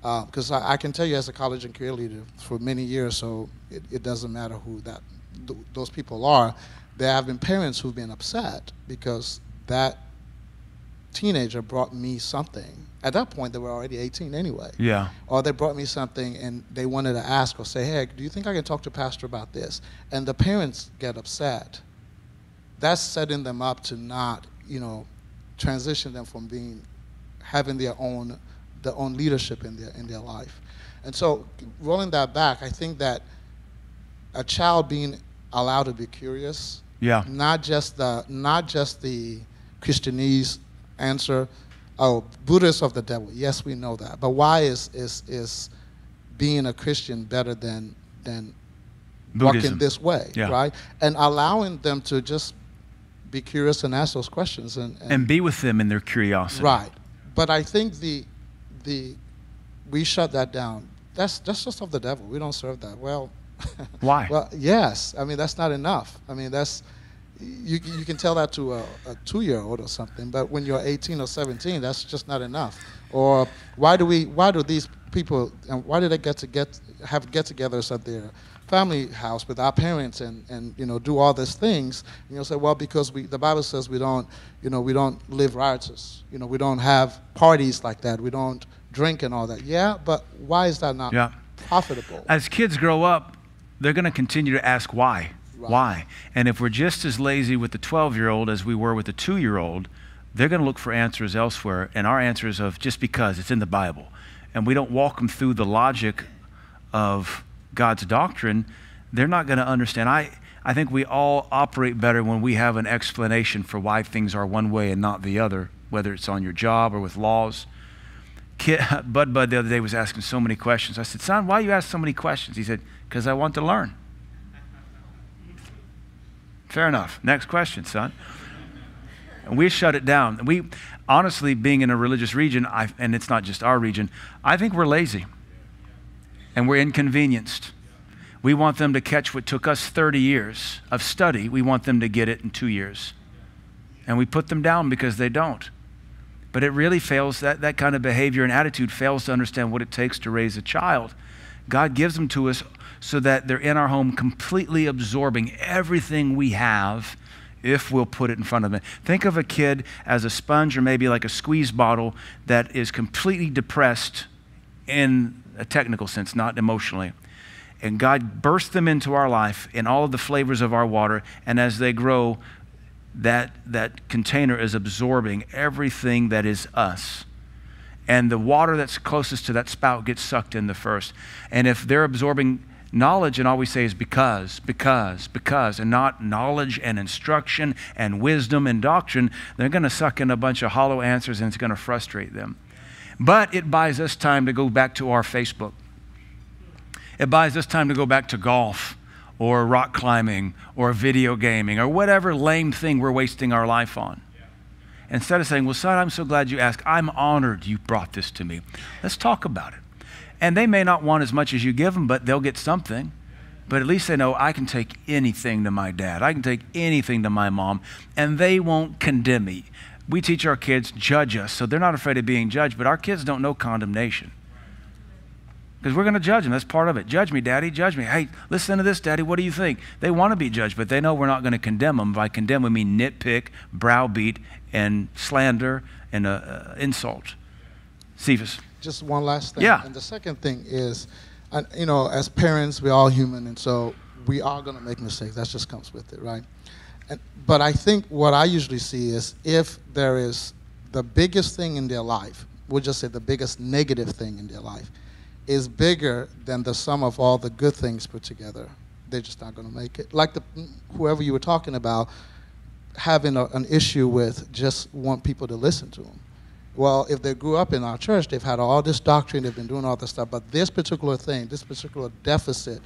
Because uh, I, I, can tell you as a college and career leader for many years, so it, it doesn't matter who that th- those people are, there have been parents who've been upset because that teenager brought me something. At that point, they were already 18 anyway. Yeah. Or they brought me something and they wanted to ask or say, hey, do you think I can talk to Pastor about this? And the parents get upset. That's setting them up to not, you know, transition them from being, having their own, their own leadership in their, in their life. And so, rolling that back, I think that a child being allowed to be curious. Yeah. Not just the not just the Christianese answer. Oh, Buddhists of the devil. Yes, we know that. But why is is is being a Christian better than than Buddhism. walking this way, yeah. right? And allowing them to just be curious and ask those questions and, and, and be with them in their curiosity. Right. But I think the the we shut that down. That's that's just of the devil. We don't serve that. Well, Why? well, yes. I mean, that's not enough. I mean, that's you, you can tell that to a, a two-year-old or something, but when you're 18 or 17, that's just not enough. Or why do we? Why do these people? And why do they get to get have get-togethers at their family house with our parents and, and you know do all these things? And you'll say, well, because we the Bible says we don't you know we don't live riotous. You know we don't have parties like that. We don't drink and all that. Yeah, but why is that not yeah. profitable? As kids grow up, they're going to continue to ask why. Right. Why? And if we're just as lazy with the 12 year old as we were with the two year old, they're going to look for answers elsewhere. And our answer is of just because it's in the Bible. And we don't walk them through the logic of God's doctrine, they're not going to understand. I, I think we all operate better when we have an explanation for why things are one way and not the other, whether it's on your job or with laws. Kid, Bud Bud the other day was asking so many questions. I said, Son, why you ask so many questions? He said, Because I want to learn. Fair enough. Next question, son. And we shut it down. We, honestly, being in a religious region, I, and it's not just our region, I think we're lazy and we're inconvenienced. We want them to catch what took us 30 years of study. We want them to get it in two years. And we put them down because they don't. But it really fails, that, that kind of behavior and attitude fails to understand what it takes to raise a child. God gives them to us so that they're in our home completely absorbing everything we have if we'll put it in front of them. Think of a kid as a sponge or maybe like a squeeze bottle that is completely depressed in a technical sense, not emotionally. And God bursts them into our life in all of the flavors of our water, and as they grow, that, that container is absorbing everything that is us. And the water that's closest to that spout gets sucked in the first. And if they're absorbing knowledge and all we say is because, because, because, and not knowledge and instruction and wisdom and doctrine, they're going to suck in a bunch of hollow answers and it's going to frustrate them. But it buys us time to go back to our Facebook. It buys us time to go back to golf or rock climbing or video gaming or whatever lame thing we're wasting our life on. Instead of saying, Well, son, I'm so glad you asked. I'm honored you brought this to me. Let's talk about it. And they may not want as much as you give them, but they'll get something. But at least they know I can take anything to my dad. I can take anything to my mom, and they won't condemn me. We teach our kids, judge us, so they're not afraid of being judged, but our kids don't know condemnation. Because we're going to judge them. That's part of it. Judge me, Daddy. Judge me. Hey, listen to this, Daddy. What do you think? They want to be judged, but they know we're not going to condemn them. By condemn, we mean nitpick, browbeat, and slander and uh, uh, insult. Cephas just one last thing. Yeah. And the second thing is, you know, as parents, we're all human, and so we are going to make mistakes. That just comes with it, right? And, but I think what I usually see is if there is the biggest thing in their life, we'll just say the biggest negative thing in their life, is bigger than the sum of all the good things put together, they're just not going to make it. Like the whoever you were talking about, having a, an issue with just want people to listen to them well, if they grew up in our church, they've had all this doctrine, they've been doing all this stuff, but this particular thing, this particular deficit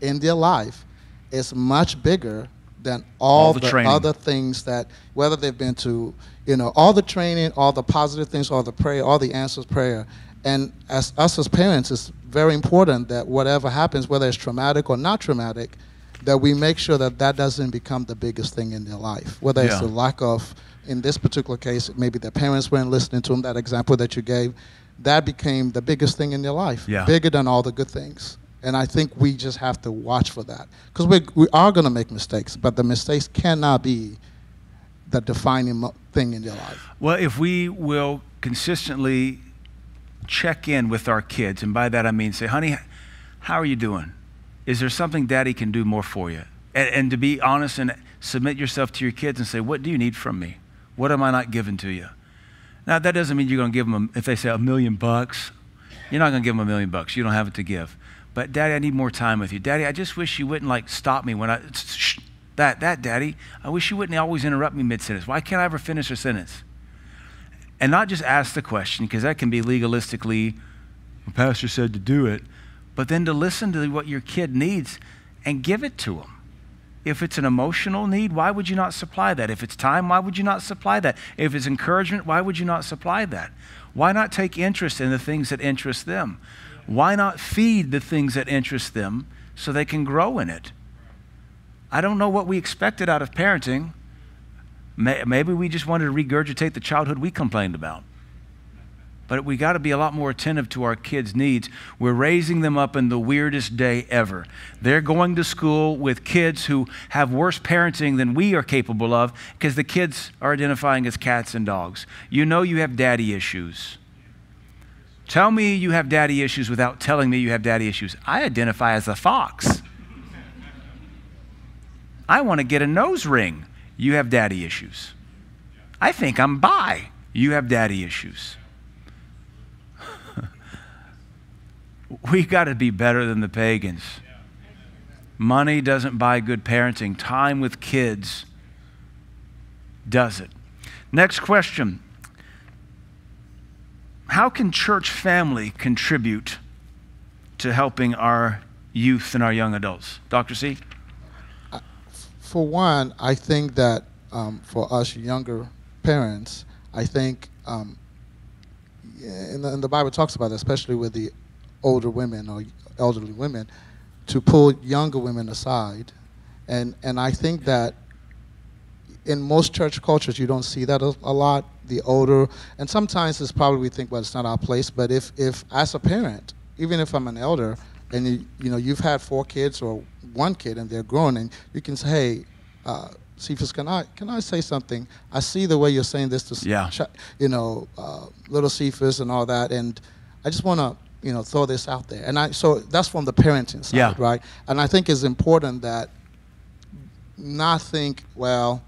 in their life is much bigger than all, all the, the other things that, whether they've been to, you know, all the training, all the positive things, all the prayer, all the answers prayer. And as us as parents, it's very important that whatever happens, whether it's traumatic or not traumatic, that we make sure that that doesn't become the biggest thing in their life, whether yeah. it's the lack of in this particular case, maybe their parents weren't listening to them, that example that you gave, that became the biggest thing in their life, yeah. bigger than all the good things. And I think we just have to watch for that. Because we, we are going to make mistakes, but the mistakes cannot be the defining thing in their life. Well, if we will consistently check in with our kids, and by that I mean say, honey, how are you doing? Is there something daddy can do more for you? And, and to be honest and submit yourself to your kids and say, what do you need from me? What am I not giving to you? Now, that doesn't mean you're going to give them, a, if they say a million bucks, you're not going to give them a million bucks. You don't have it to give. But, Daddy, I need more time with you. Daddy, I just wish you wouldn't, like, stop me when I, shh, that, that, Daddy. I wish you wouldn't always interrupt me mid sentence. Why can't I ever finish a sentence? And not just ask the question, because that can be legalistically, the pastor said to do it, but then to listen to what your kid needs and give it to them. If it's an emotional need, why would you not supply that? If it's time, why would you not supply that? If it's encouragement, why would you not supply that? Why not take interest in the things that interest them? Why not feed the things that interest them so they can grow in it? I don't know what we expected out of parenting. Maybe we just wanted to regurgitate the childhood we complained about. But we got to be a lot more attentive to our kids' needs. We're raising them up in the weirdest day ever. They're going to school with kids who have worse parenting than we are capable of because the kids are identifying as cats and dogs. You know you have daddy issues. Tell me you have daddy issues without telling me you have daddy issues. I identify as a fox. I want to get a nose ring. You have daddy issues. I think I'm bi. You have daddy issues. We got to be better than the pagans. Money doesn't buy good parenting. Time with kids does it. Next question How can church family contribute to helping our youth and our young adults? Dr. C? For one, I think that um, for us younger parents, I think, um, and, the, the Bible talks about it, especially with the older women or elderly women, to pull younger women aside. And, and I think that in most church cultures, you don't see that a, a, lot. The older, and sometimes it's probably we think, well, it's not our place. But if, if as a parent, even if I'm an elder, and you, you know you've had four kids or one kid and they're grown, and you can say, hey, uh, Cephas, can I can I say something? I see the way you're saying this to yeah. you know uh, little Cephas and all that, and I just want to you know throw this out there. And I so that's from the parenting side, yeah. right? And I think it's important that not think well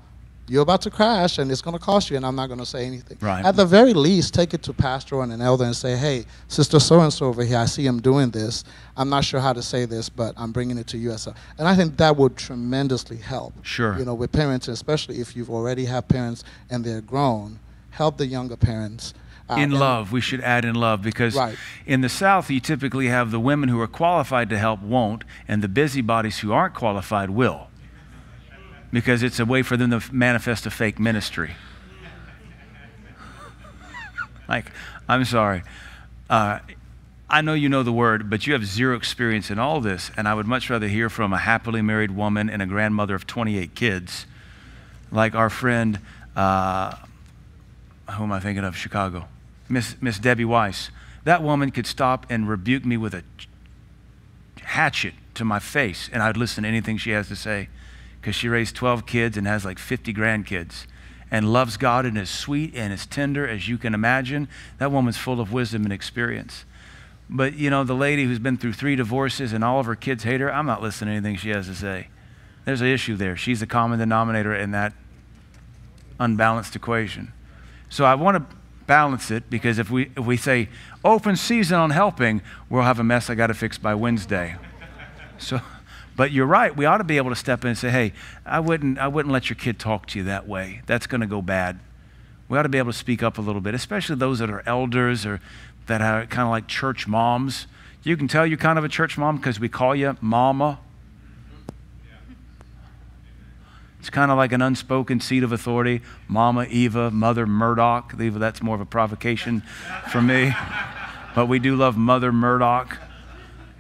you're about to crash and it's going to cost you and i'm not going to say anything right. at the very least take it to pastor and an elder and say hey sister so and so over here i see him doing this i'm not sure how to say this but i'm bringing it to you as a and i think that would tremendously help sure you know with parents especially if you've already have parents and they're grown help the younger parents uh, in love. We should add in love because right. in the South, you typically have the women who are qualified to help won't, and the busybodies who aren't qualified will because it's a way for them to manifest a fake ministry. like, I'm sorry. Uh, I know you know the word, but you have zero experience in all this, and I would much rather hear from a happily married woman and a grandmother of 28 kids, like our friend, uh, who am I thinking of? Chicago, Miss Miss Debbie Weiss. That woman could stop and rebuke me with a hatchet to my face, and I'd listen to anything she has to say because she raised 12 kids and has like 50 grandkids and loves God and is sweet and as tender as you can imagine. That woman's full of wisdom and experience. But, you know, the lady who's been through three divorces and all of her kids hate her, I'm not listening to anything she has to say. There's an issue there. She's the common denominator in that unbalanced equation. So I want to balance it because if we, if we say open season on helping, we'll have a mess I got to fix by Wednesday. So but you're right. We ought to be able to step in and say, hey, I wouldn't, I wouldn't let your kid talk to you that way. That's going to go bad. We ought to be able to speak up a little bit, especially those that are elders or that are kind of like church moms. You can tell you're kind of a church mom because we call you mama. It's kind of like an unspoken seat of authority. Mama Eva, Mother Murdoch. Eva, that's more of a provocation for me. But we do love Mother Murdoch.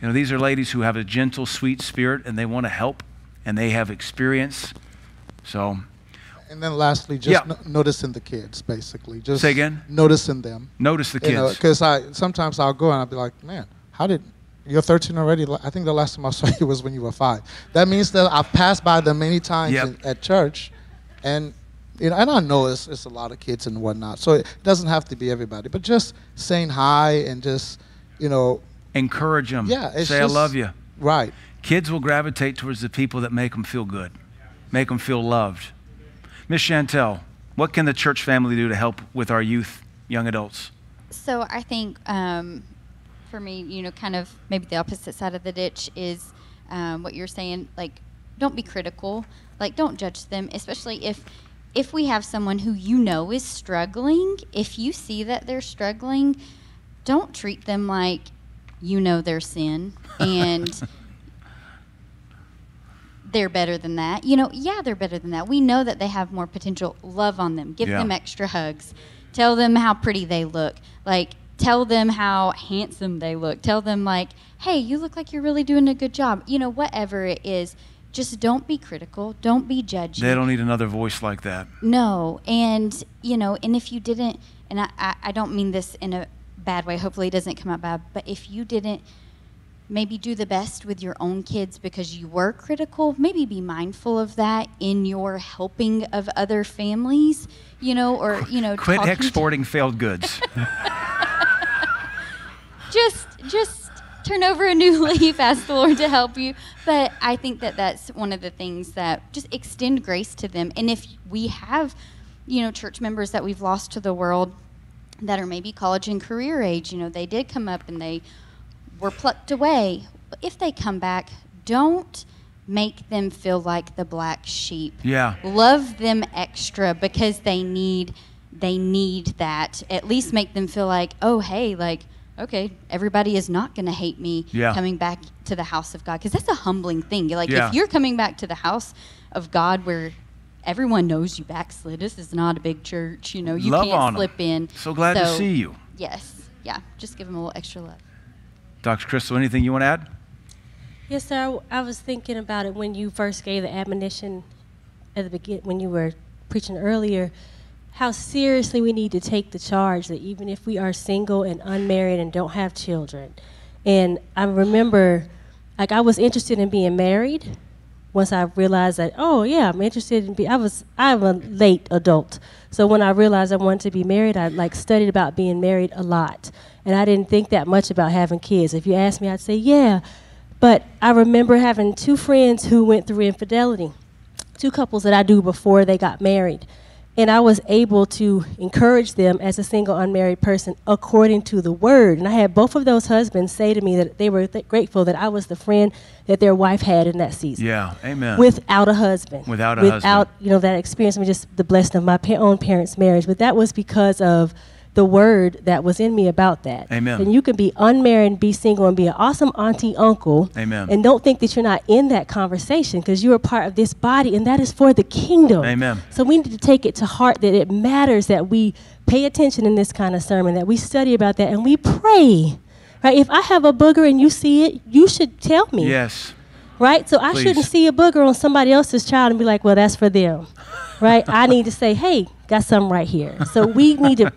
You know, these are ladies who have a gentle, sweet spirit and they want to help and they have experience. So. And then lastly, just yeah. noticing the kids, basically. Just Say again? Noticing them. Notice the kids. Because I sometimes I'll go and I'll be like, man, how did you're 13 already. I think the last time I saw you was when you were five. That means that I've passed by them many times yep. in, at church, and you know, and I don't know it's, it's a lot of kids and whatnot. So it doesn't have to be everybody, but just saying hi and just you know Encourage them. Yeah. Say, just, I love you. Right. Kids will gravitate towards the people that make them feel good, make them feel loved. Miss Chantel, what can the church family do to help with our youth, young adults? So I think um, for me, you know, kind of maybe the opposite side of the ditch is um, what you're saying. Like, don't be critical. Like, don't judge them, especially if if we have someone who you know is struggling. If you see that they're struggling, don't treat them like you know their sin and they're better than that. You know, yeah, they're better than that. We know that they have more potential. Love on them. Give yeah. them extra hugs. Tell them how pretty they look. Like, tell them how handsome they look. Tell them, like, hey, you look like you're really doing a good job. You know, whatever it is. Just don't be critical. Don't be judging. They don't need another voice like that. No. And, you know, and if you didn't, and I, I, I don't mean this in a bad way. Hopefully, it doesn't come out bad. But if you didn't maybe do the best with your own kids because you were critical, maybe be mindful of that in your helping of other families, you know, or, you know, quit exporting failed goods. just, just turn over a new leaf, ask the Lord to help you. But I think that that's one of the things that just extend grace to them. And if we have you know, church members that we've lost to the world that are maybe college and career age. You know, they did come up and they were plucked away. If they come back, don't make them feel like the black sheep. Yeah. Love them extra because they need they need that. At least make them feel like, "Oh, hey, like okay, everybody is not going to hate me yeah. coming back to the house of God because that's a humbling thing. Like yeah. if you're coming back to the house of God where everyone knows you backslid. This is not a big church. You know, you love can't slip in. So glad so, to see you. Yes. Yeah. Just give them a little extra love. Dr. Crystal, anything you want to add? Yes, sir. I was thinking about it when you first gave the admonition at the beginning, when you were preaching earlier, how seriously we need to take the charge that even if we are single and unmarried and don't have children. And I remember, like, I was interested in being married once I realized that, oh yeah, I'm interested in being, I was I'm a late adult. So when I realized I wanted to be married, I like studied about being married a lot. And I didn't think that much about having kids. If you asked me, I'd say, yeah. But I remember having two friends who went through infidelity, two couples that I knew before they got married and I was able to encourage them as a single unmarried person according to the word. And I had both of those husbands say to me that they were th- grateful that I was the friend that their wife had in that season. Yeah, amen. Without a husband. Without a Without, husband. Without, you know, that experience, I mean, just the blessing of my pa- own parents' marriage. But that was because of the word that was in me about that. Amen. And you can be unmarried and be single and be an awesome auntie, uncle. Amen. And don't think that you're not in that conversation because you are part of this body and that is for the kingdom. Amen. So we need to take it to heart that it matters that we pay attention in this kind of sermon, that we study about that and we pray. Right? If I have a booger and you see it, you should tell me. Yes. Right? So I Please. shouldn't see a booger on somebody else's child and be like, well, that's for them. right? I need to say, hey, got something right here. So we need to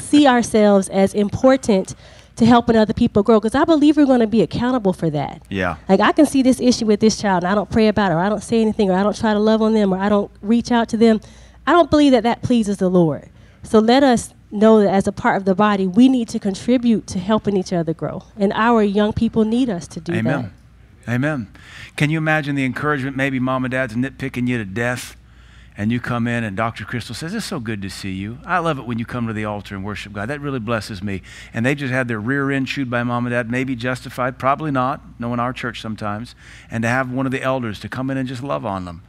see ourselves as important to helping other people grow because I believe we're going to be accountable for that. Yeah. Like I can see this issue with this child and I don't pray about it or I don't say anything or I don't try to love on them or I don't reach out to them. I don't believe that that pleases the Lord. So let us know that as a part of the body, we need to contribute to helping each other grow. And our young people need us to do Amen. that. Amen. Can you imagine the encouragement maybe mom and dad's nitpicking you to death? and you come in and Dr. Crystal says, It's so good to see you. I love it when you come to the altar and worship God. That really blesses me. And they just had their rear end chewed by mom and dad, maybe justified, probably not, knowing our church sometimes, and to have one of the elders to come in and just love on them.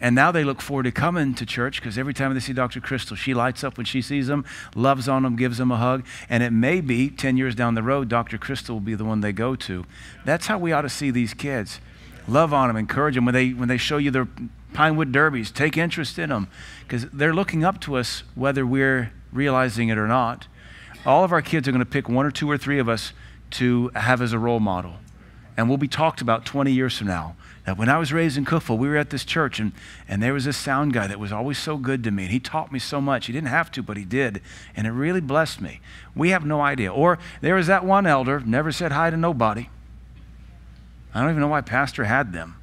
And now they look forward to coming to church because every time they see Dr. Crystal, she lights up when she sees them, loves on them, gives them a hug. And it may be 10 years down the road, Dr. Crystal will be the one they go to. That's how we ought to see these kids. Love on them, encourage them. When they, when they show you their Pinewood Derbies. Take interest in them because they're looking up to us whether we're realizing it or not. All of our kids are going to pick one or two or three of us to have as a role model. And we'll be talked about 20 years from now. That when I was raised in Cookeville, we were at this church, and, and there was this sound guy that was always so good to me. And he taught me so much. He didn't have to, but he did. And it really blessed me. We have no idea. Or there was that one elder, never said hi to nobody. I don't even know why Pastor had them.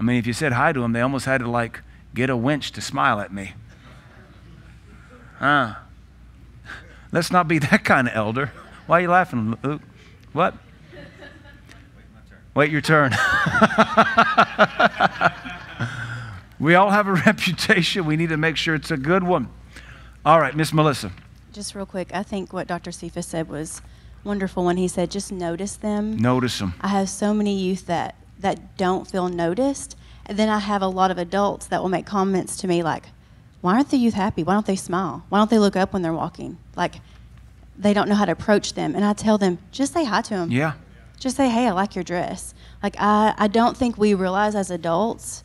I mean, if you said hi to them, they almost had to like get a winch to smile at me. Huh? Let's not be that kind of elder. Why are you laughing, Luke? What? Wait your turn. we all have a reputation. We need to make sure it's a good one. All right, Miss Melissa. Just real quick, I think what Dr. Cephas said was wonderful when he said, just notice them. Notice them. I have so many youth that that don't feel noticed. And then I have a lot of adults that will make comments to me like, why aren't the youth happy? Why don't they smile? Why don't they look up when they're walking? Like, they don't know how to approach them. And I tell them, just say hi to them. Yeah. Just say, hey, I like your dress. Like, I, I don't think we realize as adults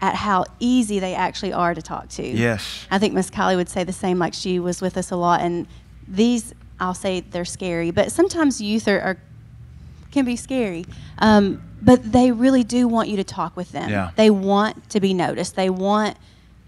at how easy they actually are to talk to. Yes. I think Miss Kylie would say the same, like she was with us a lot. And these, I'll say they're scary, but sometimes youth are, are can be scary. Um, but they really do want you to talk with them. Yeah. They want to be noticed. They want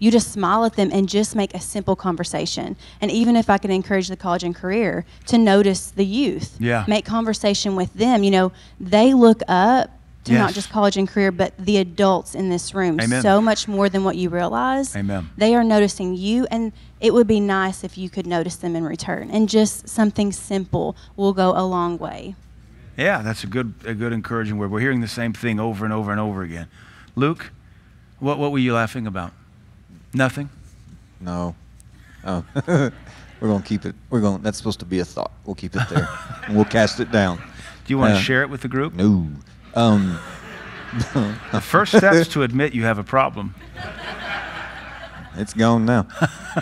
you just smile at them and just make a simple conversation. And even if I can encourage the college and career to notice the youth, yeah. make conversation with them. You know, they look up to yes. not just college and career, but the adults in this room Amen. so much more than what you realize. Amen. They are noticing you, and it would be nice if you could notice them in return. And just something simple will go a long way. Yeah, that's a good, a good encouraging word. We're hearing the same thing over and over and over again. Luke, what, what were you laughing about? Nothing? No. Oh. we're going to keep it. We're going. That's supposed to be a thought. We'll keep it there. and we'll cast it down. Do you want to uh, share it with the group? No. Um, the first step is to admit you have a problem. It's gone now.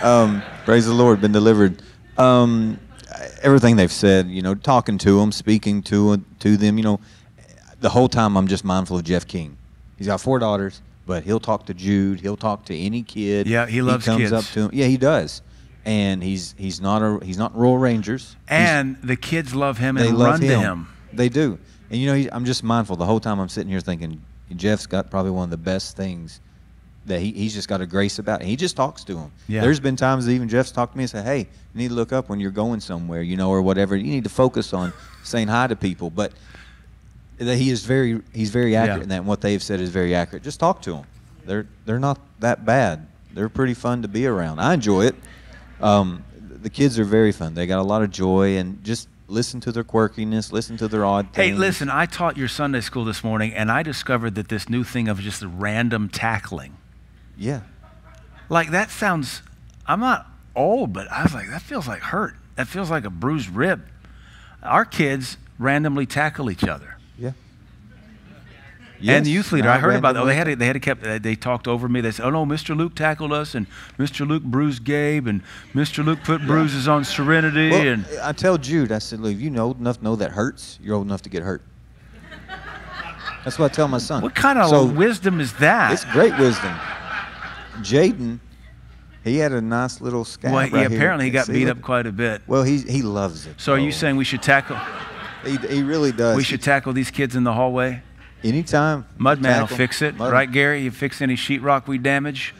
Um, praise the Lord, been delivered. Um, everything they've said, you know, talking to them, speaking to to them, you know, the whole time I'm just mindful of Jeff King. He's got four daughters, but he'll talk to Jude. He'll talk to any kid. Yeah, he loves he comes kids. up to him. Yeah, he does. And he's he's not a he's not Royal Rangers. And he's, the kids love him and run him. to him. They do. And you know, he, I'm just mindful the whole time I'm sitting here thinking Jeff's got probably one of the best things that he, he's just got a grace about. It. He just talks to him. Yeah. There's been times that even Jeff's talked to me and said, "Hey, you need to look up when you're going somewhere, you know, or whatever. You need to focus on saying hi to people." But that he is very he's very accurate yeah. in that. And what they've said is very accurate. Just talk to them. They're they're not that bad. They're pretty fun to be around. I enjoy it. Um, the kids are very fun. They got a lot of joy and just listen to their quirkiness, listen to their odd things. Hey, listen, I taught your Sunday school this morning, and I discovered that this new thing of just random tackling. Yeah. Like that sounds, I'm not old, but I was like, that feels like hurt. That feels like a bruised rib. Our kids randomly tackle each other. Yeah. Yes, and the youth leader, I heard about that. Oh, they had to, they had to kept they talked over me. They said, "Oh no, Mr. Luke tackled us, and Mr. Luke bruised Gabe, and Mr. Luke put bruises on Serenity." Well, and I tell Jude, I said, "Luke, you know old enough to know that hurts. You're old enough to get hurt." That's what I tell my son. What kind of so, wisdom is that? It's great wisdom. Jaden, he had a nice little scab. Well, right apparently he got beat it? up quite a bit. Well, he he loves it. So, are you saying we should tackle? He, he really does. We should tackle these kids in the hallway. Anytime. Mudman will fix it, Mud. right, Gary? You fix any sheetrock we damage?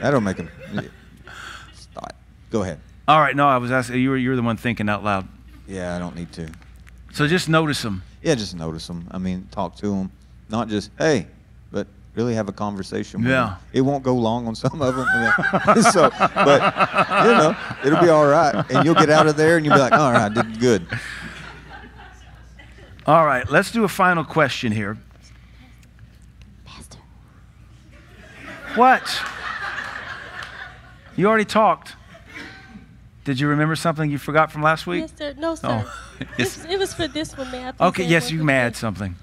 That'll make him. Stop. Go ahead. All right. No, I was asking. You were you were the one thinking out loud. Yeah, I don't need to. So just notice them. Yeah, just notice them. I mean, talk to them. Not just hey, but really have a conversation with them. yeah. them. It won't go long on some of them. so, but you know, it'll be all right, and you'll get out of there, and you'll be like, all right, I did good. All right, let's do a final question here. Pastor. What? You already talked. Did you remember something you forgot from last week? Yes, sir. No, sir. Oh. yes. It was for this one, man. Okay, yes, you may add something.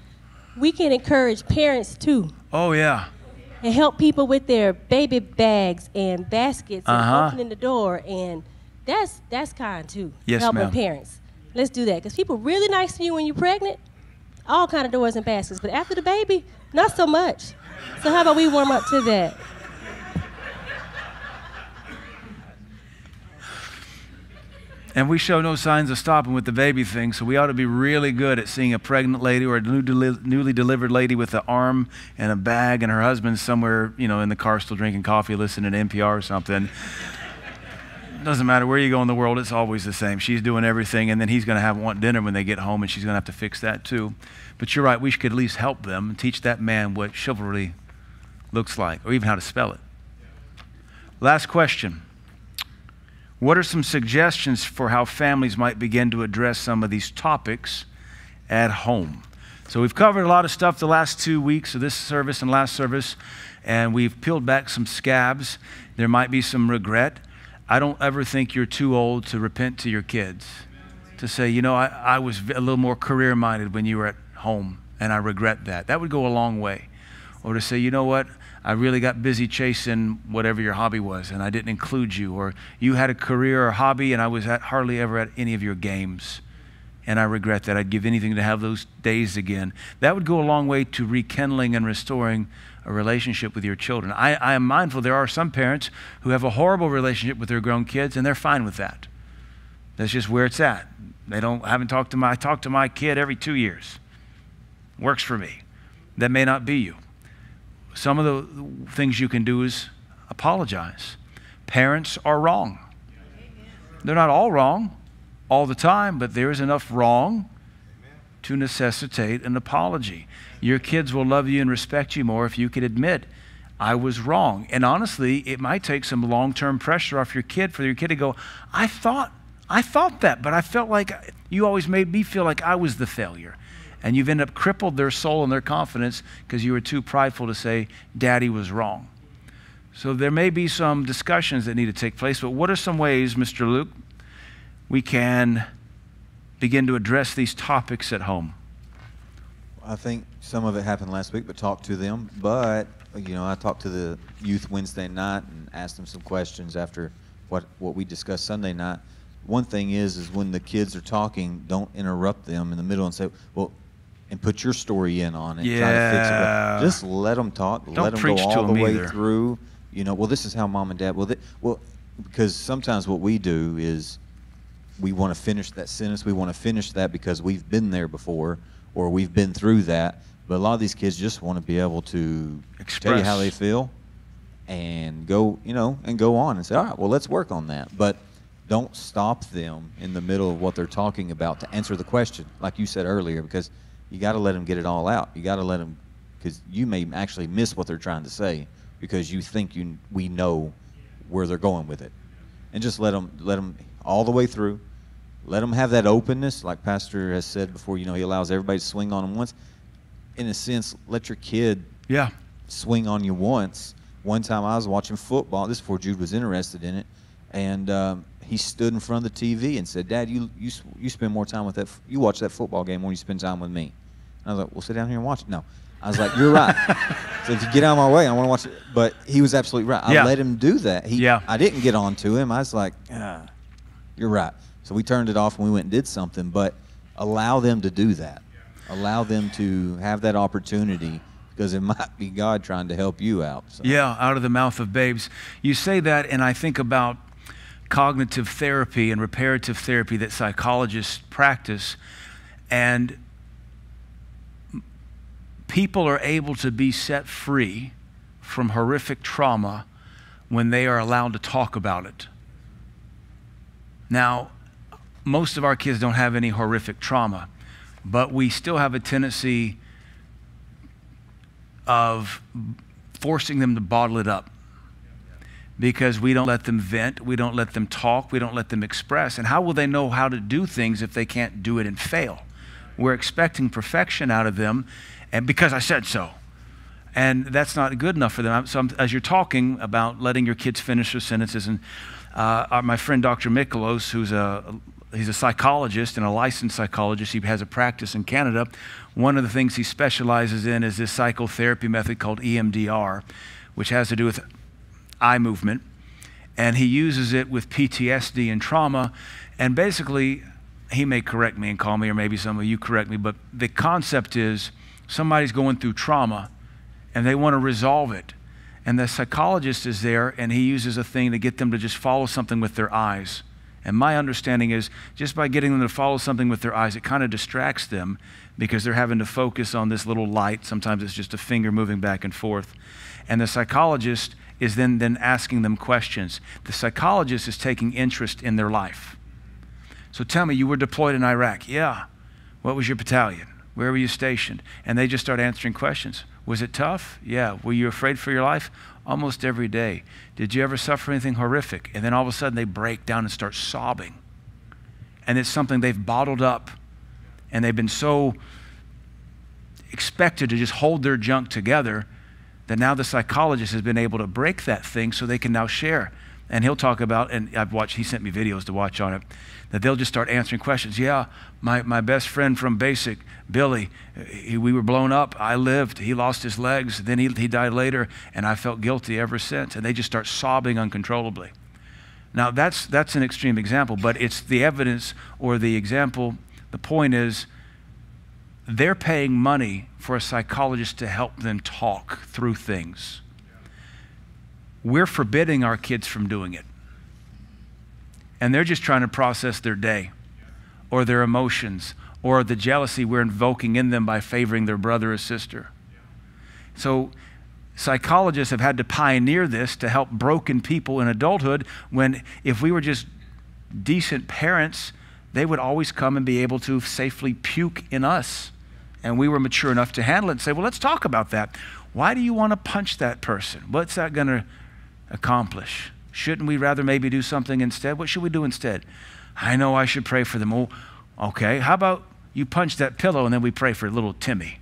We can encourage parents too. Oh, yeah. And help people with their baby bags and baskets uh-huh. and opening the door. And that's that's kind too. Yes, Helping ma'am. parents. Let's do that because people really nice to you when you're pregnant. All kind of doors and baskets, but after the baby, not so much. So how about we warm up to that? And we show no signs of stopping with the baby thing, so we ought to be really good at seeing a pregnant lady or a new deli- newly delivered lady with an arm and a bag, and her husband somewhere, you know, in the car still drinking coffee, listening to NPR or something doesn't matter where you go in the world, it's always the same. She's doing everything, and then he's going to have want dinner when they get home, and she's going to have to fix that too. But you're right, we could at least help them and teach that man what chivalry looks like, or even how to spell it. Last question. What are some suggestions for how families might begin to address some of these topics at home? So, we've covered a lot of stuff the last two weeks of this service and last service, and we've peeled back some scabs. There might be some regret. I don't ever think you're too old to repent to your kids, to say, you know, I, I was a little more career minded when you were at home, and I regret that. That would go a long way. Or to say, you know what, I really got busy chasing whatever your hobby was, and I didn't include you. Or you had a career or hobby, and I was at, hardly ever at any of your games. And I regret that. I'd give anything to have those days again. That would go a long way to rekindling and restoring a relationship with your children. I, I am mindful there are some parents who have a horrible relationship with their grown kids, and they're fine with that. That's just where it's at. They don't I haven't talked to my I talk to my kid every two years. Works for me. That may not be you. Some of the things you can do is apologize. Parents are wrong. They're not all wrong all the time, but there is enough wrong to necessitate an apology. Your kids will love you and respect you more if you can admit, I was wrong. And honestly, it might take some long term pressure off your kid for your kid to go, I thought, I thought that, but I felt like you always made me feel like I was the failure. And you've ended up crippled their soul and their confidence because you were too prideful to say, Daddy was wrong. So there may be some discussions that need to take place, but what are some ways, Mr. Luke, we can begin to address these topics at home? I think some of it happened last week, but talk to them. But you know, I talked to the youth Wednesday night and asked them some questions after what what we discussed Sunday night. One thing is, is when the kids are talking, don't interrupt them in the middle and say, "Well, and put your story in on it. Yeah. Try to fix it. Just let them talk. Don't let them preach go to all the way either. through. You know, well, this is how mom and dad. Well, th- well, because sometimes what we do is we want to finish that sentence. We want to finish that because we've been there before or we've been through that. But a lot of these kids just want to be able to tell you how they feel and go, you know, and go on and say, all right, well, let's work on that. But don't stop them in the middle of what they're talking about to answer the question, like you said earlier, because you got to let them get it all out. You got to let them, because you may actually miss what they're trying to say because you think you we know where they're going with it, and just let them let them all the way through. Let them have that openness, like Pastor has said before. You know, he allows everybody to swing on them once. In a sense, let your kid Yeah. swing on you once. One time I was watching football. This is before Jude was interested in it, and um, he stood in front of the TV and said, "Dad, you you you spend more time with that. You watch that football game when you spend time with me." And I was like, "Well, sit down here and watch it." No, I was like, "You're right." so if you get out of my way, I want to watch it. But he was absolutely right. I Yeah. let him do that. He, Yeah. I didn't get on to him. I was like, ah, "You're right." So we turned it off and we went and did something. But allow them to do that. Allow them to have that opportunity because it might be God trying to help you out. So. Yeah, out of the mouth of babes. You say that, and I think about cognitive therapy and reparative therapy that psychologists practice, and people are able to be set free from horrific trauma when they are allowed to talk about it. Now, most of our kids don't have any horrific trauma, but we still have a tendency of forcing them to bottle it up because we don't let them vent, we don't let them talk, we don't let them express. And how will they know how to do things if they can't do it and fail? We're expecting perfection out of them, and because I said so. And that's not good enough for them. So, I'm, as you're talking about letting your kids finish their sentences, and uh, my friend Dr. Mikolos, who's a he's a psychologist and a licensed psychologist. He has a practice in Canada. One of the things he specializes in is this psychotherapy method called EMDR, which has to do with eye movement. And he uses it with PTSD and trauma. And basically, he may correct me and call me, or maybe some of you correct me, but the concept is somebody's going through trauma and they want to resolve it. And the psychologist is there and he uses a thing to get them to just follow something with their eyes. And my understanding is just by getting them to follow something with their eyes, it kind of distracts them because they're having to focus on this little light. Sometimes it's just a finger moving back and forth. And the psychologist is then, then asking them questions. The psychologist is taking interest in their life. So tell me, you were deployed in Iraq. Yeah. What was your battalion? Where were you stationed? And they just start answering questions. Was it tough? Yeah. Were you afraid for your life? Almost every day. Did you ever suffer anything horrific? And then all of a sudden they break down and start sobbing. And it's something they've bottled up. And they've been so expected to just hold their junk together that now the psychologist has been able to break that thing so they can now share. And he'll talk about, and I've watched, he sent me videos to watch on it, that they'll just start answering questions. Yeah, my, my best friend from basic, Billy, he, we were blown up. I lived. He lost his legs. Then he, he died later, and I felt guilty ever since. And they just start sobbing uncontrollably. Now, that's, that's an extreme example, but it's the evidence or the example. The point is, they're paying money for a psychologist to help them talk through things. We're forbidding our kids from doing it. And they're just trying to process their day or their emotions or the jealousy we're invoking in them by favoring their brother or sister. So, psychologists have had to pioneer this to help broken people in adulthood when, if we were just decent parents, they would always come and be able to safely puke in us. And we were mature enough to handle it and say, well, let's talk about that. Why do you want to punch that person? What's that going to accomplish? Shouldn't we rather maybe do something instead? What should we do instead? I know I should pray for them. Oh, okay. How about you punch that pillow and then we pray for little Timmy?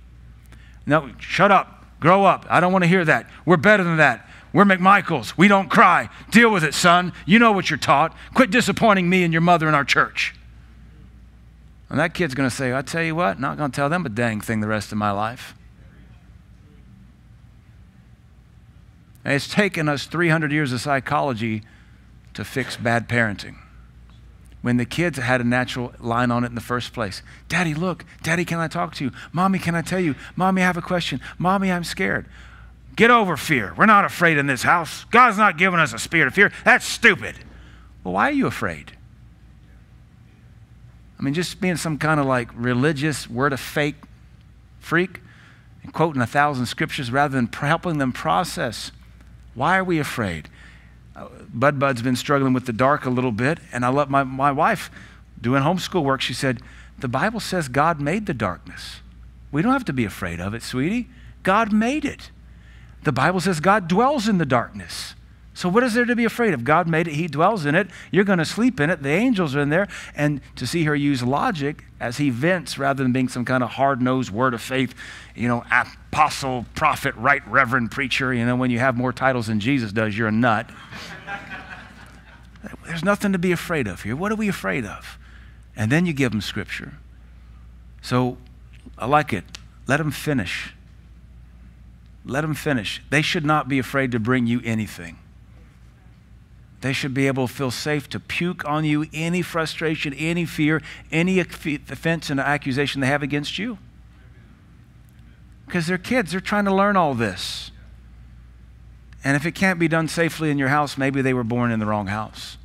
No, shut up. Grow up. I don't want to hear that. We're better than that. We're McMichaels. We don't cry. Deal with it, son. You know what you're taught. Quit disappointing me and your mother in our church. And that kid's going to say, I tell you what, not going to tell them a dang thing the rest of my life. And it's taken us 300 years of psychology to fix bad parenting. When the kids had a natural line on it in the first place Daddy, look. Daddy, can I talk to you? Mommy, can I tell you? Mommy, I have a question. Mommy, I'm scared. Get over fear. We're not afraid in this house. God's not giving us a spirit of fear. That's stupid. Well, why are you afraid? I mean, just being some kind of like religious word of fake freak and quoting a thousand scriptures rather than helping them process. Why are we afraid? Uh, Bud Bud's been struggling with the dark a little bit, and I love my, my wife doing homeschool work. She said, The Bible says God made the darkness. We don't have to be afraid of it, sweetie. God made it. The Bible says God dwells in the darkness. So, what is there to be afraid of? God made it, He dwells in it. You're going to sleep in it. The angels are in there. And to see her use logic as He vents rather than being some kind of hard nosed word of faith, you know, apostle, prophet, right reverend preacher, you know, when you have more titles than Jesus does, you're a nut. There's nothing to be afraid of here. What are we afraid of? And then you give them scripture. So, I like it. Let them finish. Let them finish. They should not be afraid to bring you anything. They should be able to feel safe to puke on you any frustration, any fear, any offense and accusation they have against you. Because they're kids, they're trying to learn all this. And if it can't be done safely in your house, maybe they were born in the wrong house,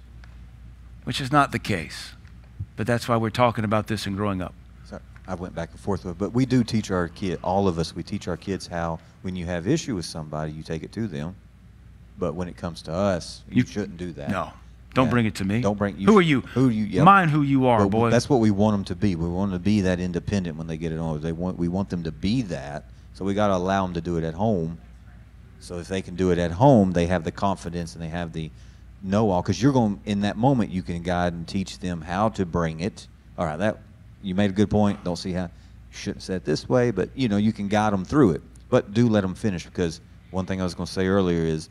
which is not the case. But that's why we're talking about this and growing up. I went back and forth with, but we do teach our kid, all of us, we teach our kids how when you have issue with somebody, you take it to them but when it comes to us, you, you shouldn't do that. No. Don't yeah. bring it to me. Don't bring. You who are you? Who you? Yep. Mind who you are, boy. That's what we want them to be. We want them to be that independent when they get it on. They want. We want them to be that. So we got to allow them to do it at home. So if they can do it at home, they have the confidence and they have the know all. Because you're going in that moment, you can guide and teach them how to bring it. All right, that you made a good point. Don't see how you shouldn't say it this way, but you know you can guide them through it. But do let them finish because one thing I was going to say earlier is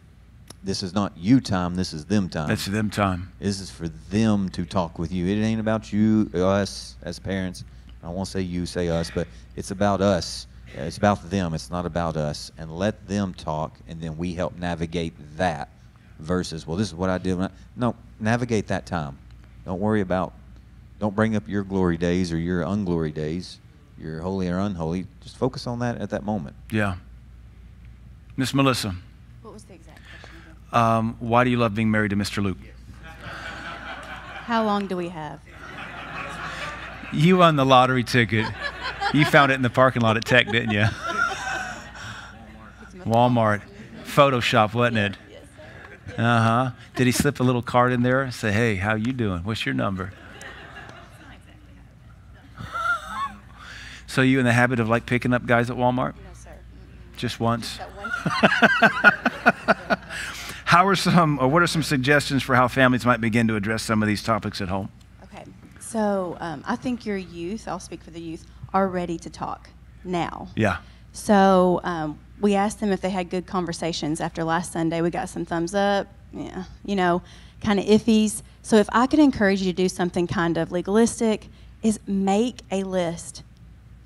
this is not you time, this is them time. It's them time. This is for them to talk with you. It ain't about you, us as parents. I won't say you, say us, but it's about us. It's about them. It's not about us. And let them talk, and then we help navigate that versus, well, this is what I did. I, no, navigate that time. Don't worry about, don't bring up your glory days or your unglory days, your holy or unholy. Just focus on that at that moment. Yeah. Miss Melissa. What was the exact question? um, why do you love being married to Mr. Luke? How long do we have? You won the lottery ticket. You found it in the parking lot at Tech, didn't you? Walmart. Photoshop, wasn't it? Uh huh. Did he slip a little card in there? and Say, hey, how you doing? What's your number? so you in the habit of like picking up guys at Walmart? No, sir. Just once. How are some, or what are some suggestions for how families might begin to address some of these topics at home? Okay, so um, I think your youth, I'll speak for the youth, are ready to talk now. Yeah. So um, we asked them if they had good conversations after last Sunday. We got some thumbs up, yeah, you know, kind of iffies. So if I could encourage you to do something kind of legalistic, is make a list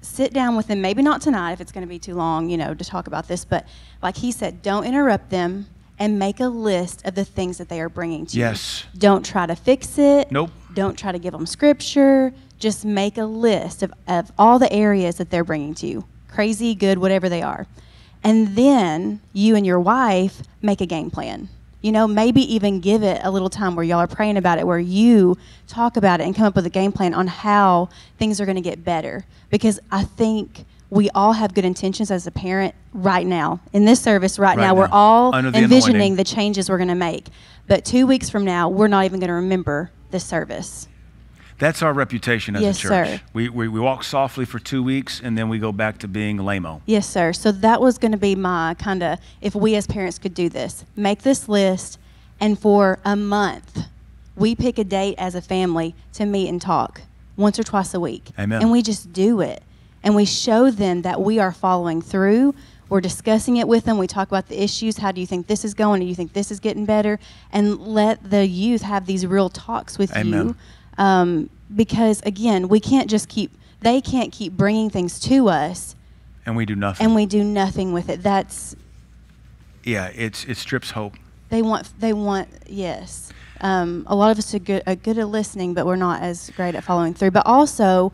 sit down with them, maybe not tonight if it's going to be too long, you know, to talk about this, but like he said, don't interrupt them and make a list of the things that they are bringing to yes. you. Yes. Don't try to fix it. Nope. Don't try to give them scripture. Just make a list of, of all the areas that they're bringing to you crazy, good, whatever they are. And then you and your wife make a game plan. You know, maybe even give it a little time where y'all are praying about it, where you talk about it and come up with a game plan on how things are going to get better. Because I think we all have good intentions as a parent right now. In this service right, right now, now, we're all envisioning the changes we're going to make. But two weeks from now, we're not even going to remember this service. That's our reputation as yes, a church. Sir. We, we, we walk softly for two weeks and then we go back to being lame Yes, sir. So that was going to be my kind of, if we as parents could do this, make this list, and for a month, we pick a date as a family to meet and talk once or twice a week. Amen. And we just do it and we show them that we are following through we're discussing it with them. We talk about the issues. How do you think this is going? Do you think this is getting better? And let the youth have these real talks with Amen. you. Um, because again, we can't just keep, they can't keep bringing things to us and we do nothing. and we do nothing with it. That's, yeah, it's it strips hope. they want, they want, yes. Um, a lot of us are good, are good at listening, but we're not as great at following through. But also,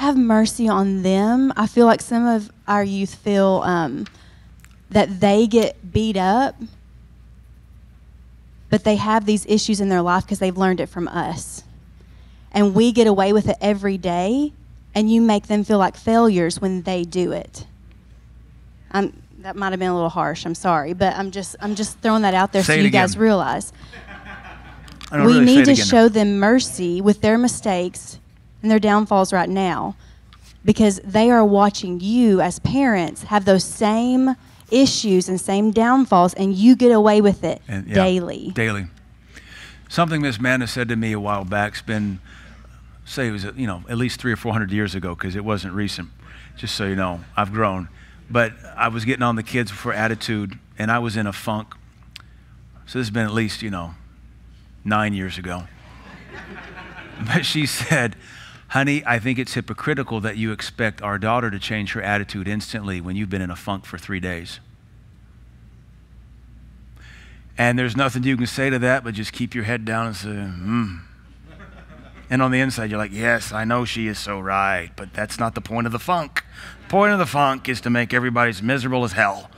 have mercy on them. I feel like some of our youth feel um, that they get beat up, but they have these issues in their life because they've learned it from us. And we get away with it every day, and you make them feel like failures when they do it. I'm, that might have been a little harsh. I'm sorry, but I'm just I'm just throwing that out there Say so you guys realize we really need to again. show them mercy with their mistakes and their downfalls right now because they are watching you as parents have those same issues and same downfalls and you get away with it And, yeah, daily Daily. Something Miss Manna said to me a while back. It's been, say, it was you know at least three or four hundred years ago because it wasn't recent. Just so you know, I've grown. But I was getting on the kids for attitude, and I was in a funk. So this has been at least you know nine years ago. but she said, "Honey, I think it's hypocritical that you expect our daughter to change her attitude instantly when you've been in a funk for three days." And there's nothing you can say to that but just keep your head down and say, hmm. And on the inside, you're like, yes, I know she is so right, but that's not the point of the funk. The point of the funk is to make everybody as miserable as hell.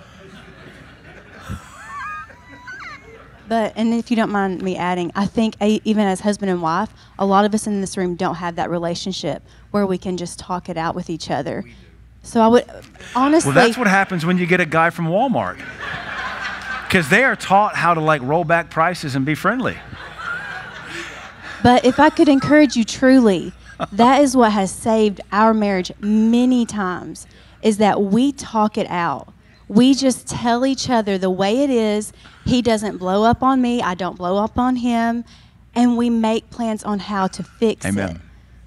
but and if you don't mind me adding i think even as husband and wife a lot of us in this room don't have that relationship where we can just talk it out with each other so i would honestly Well, that's what happens when you get a guy from Walmart. Because they are taught how to like roll back prices and be friendly. But if I could encourage you truly, that is what has saved our marriage many times is that we talk it out. We just tell each other the way it is. He doesn't blow up on me, I don't blow up on him, and we make plans on how to fix Amen. it.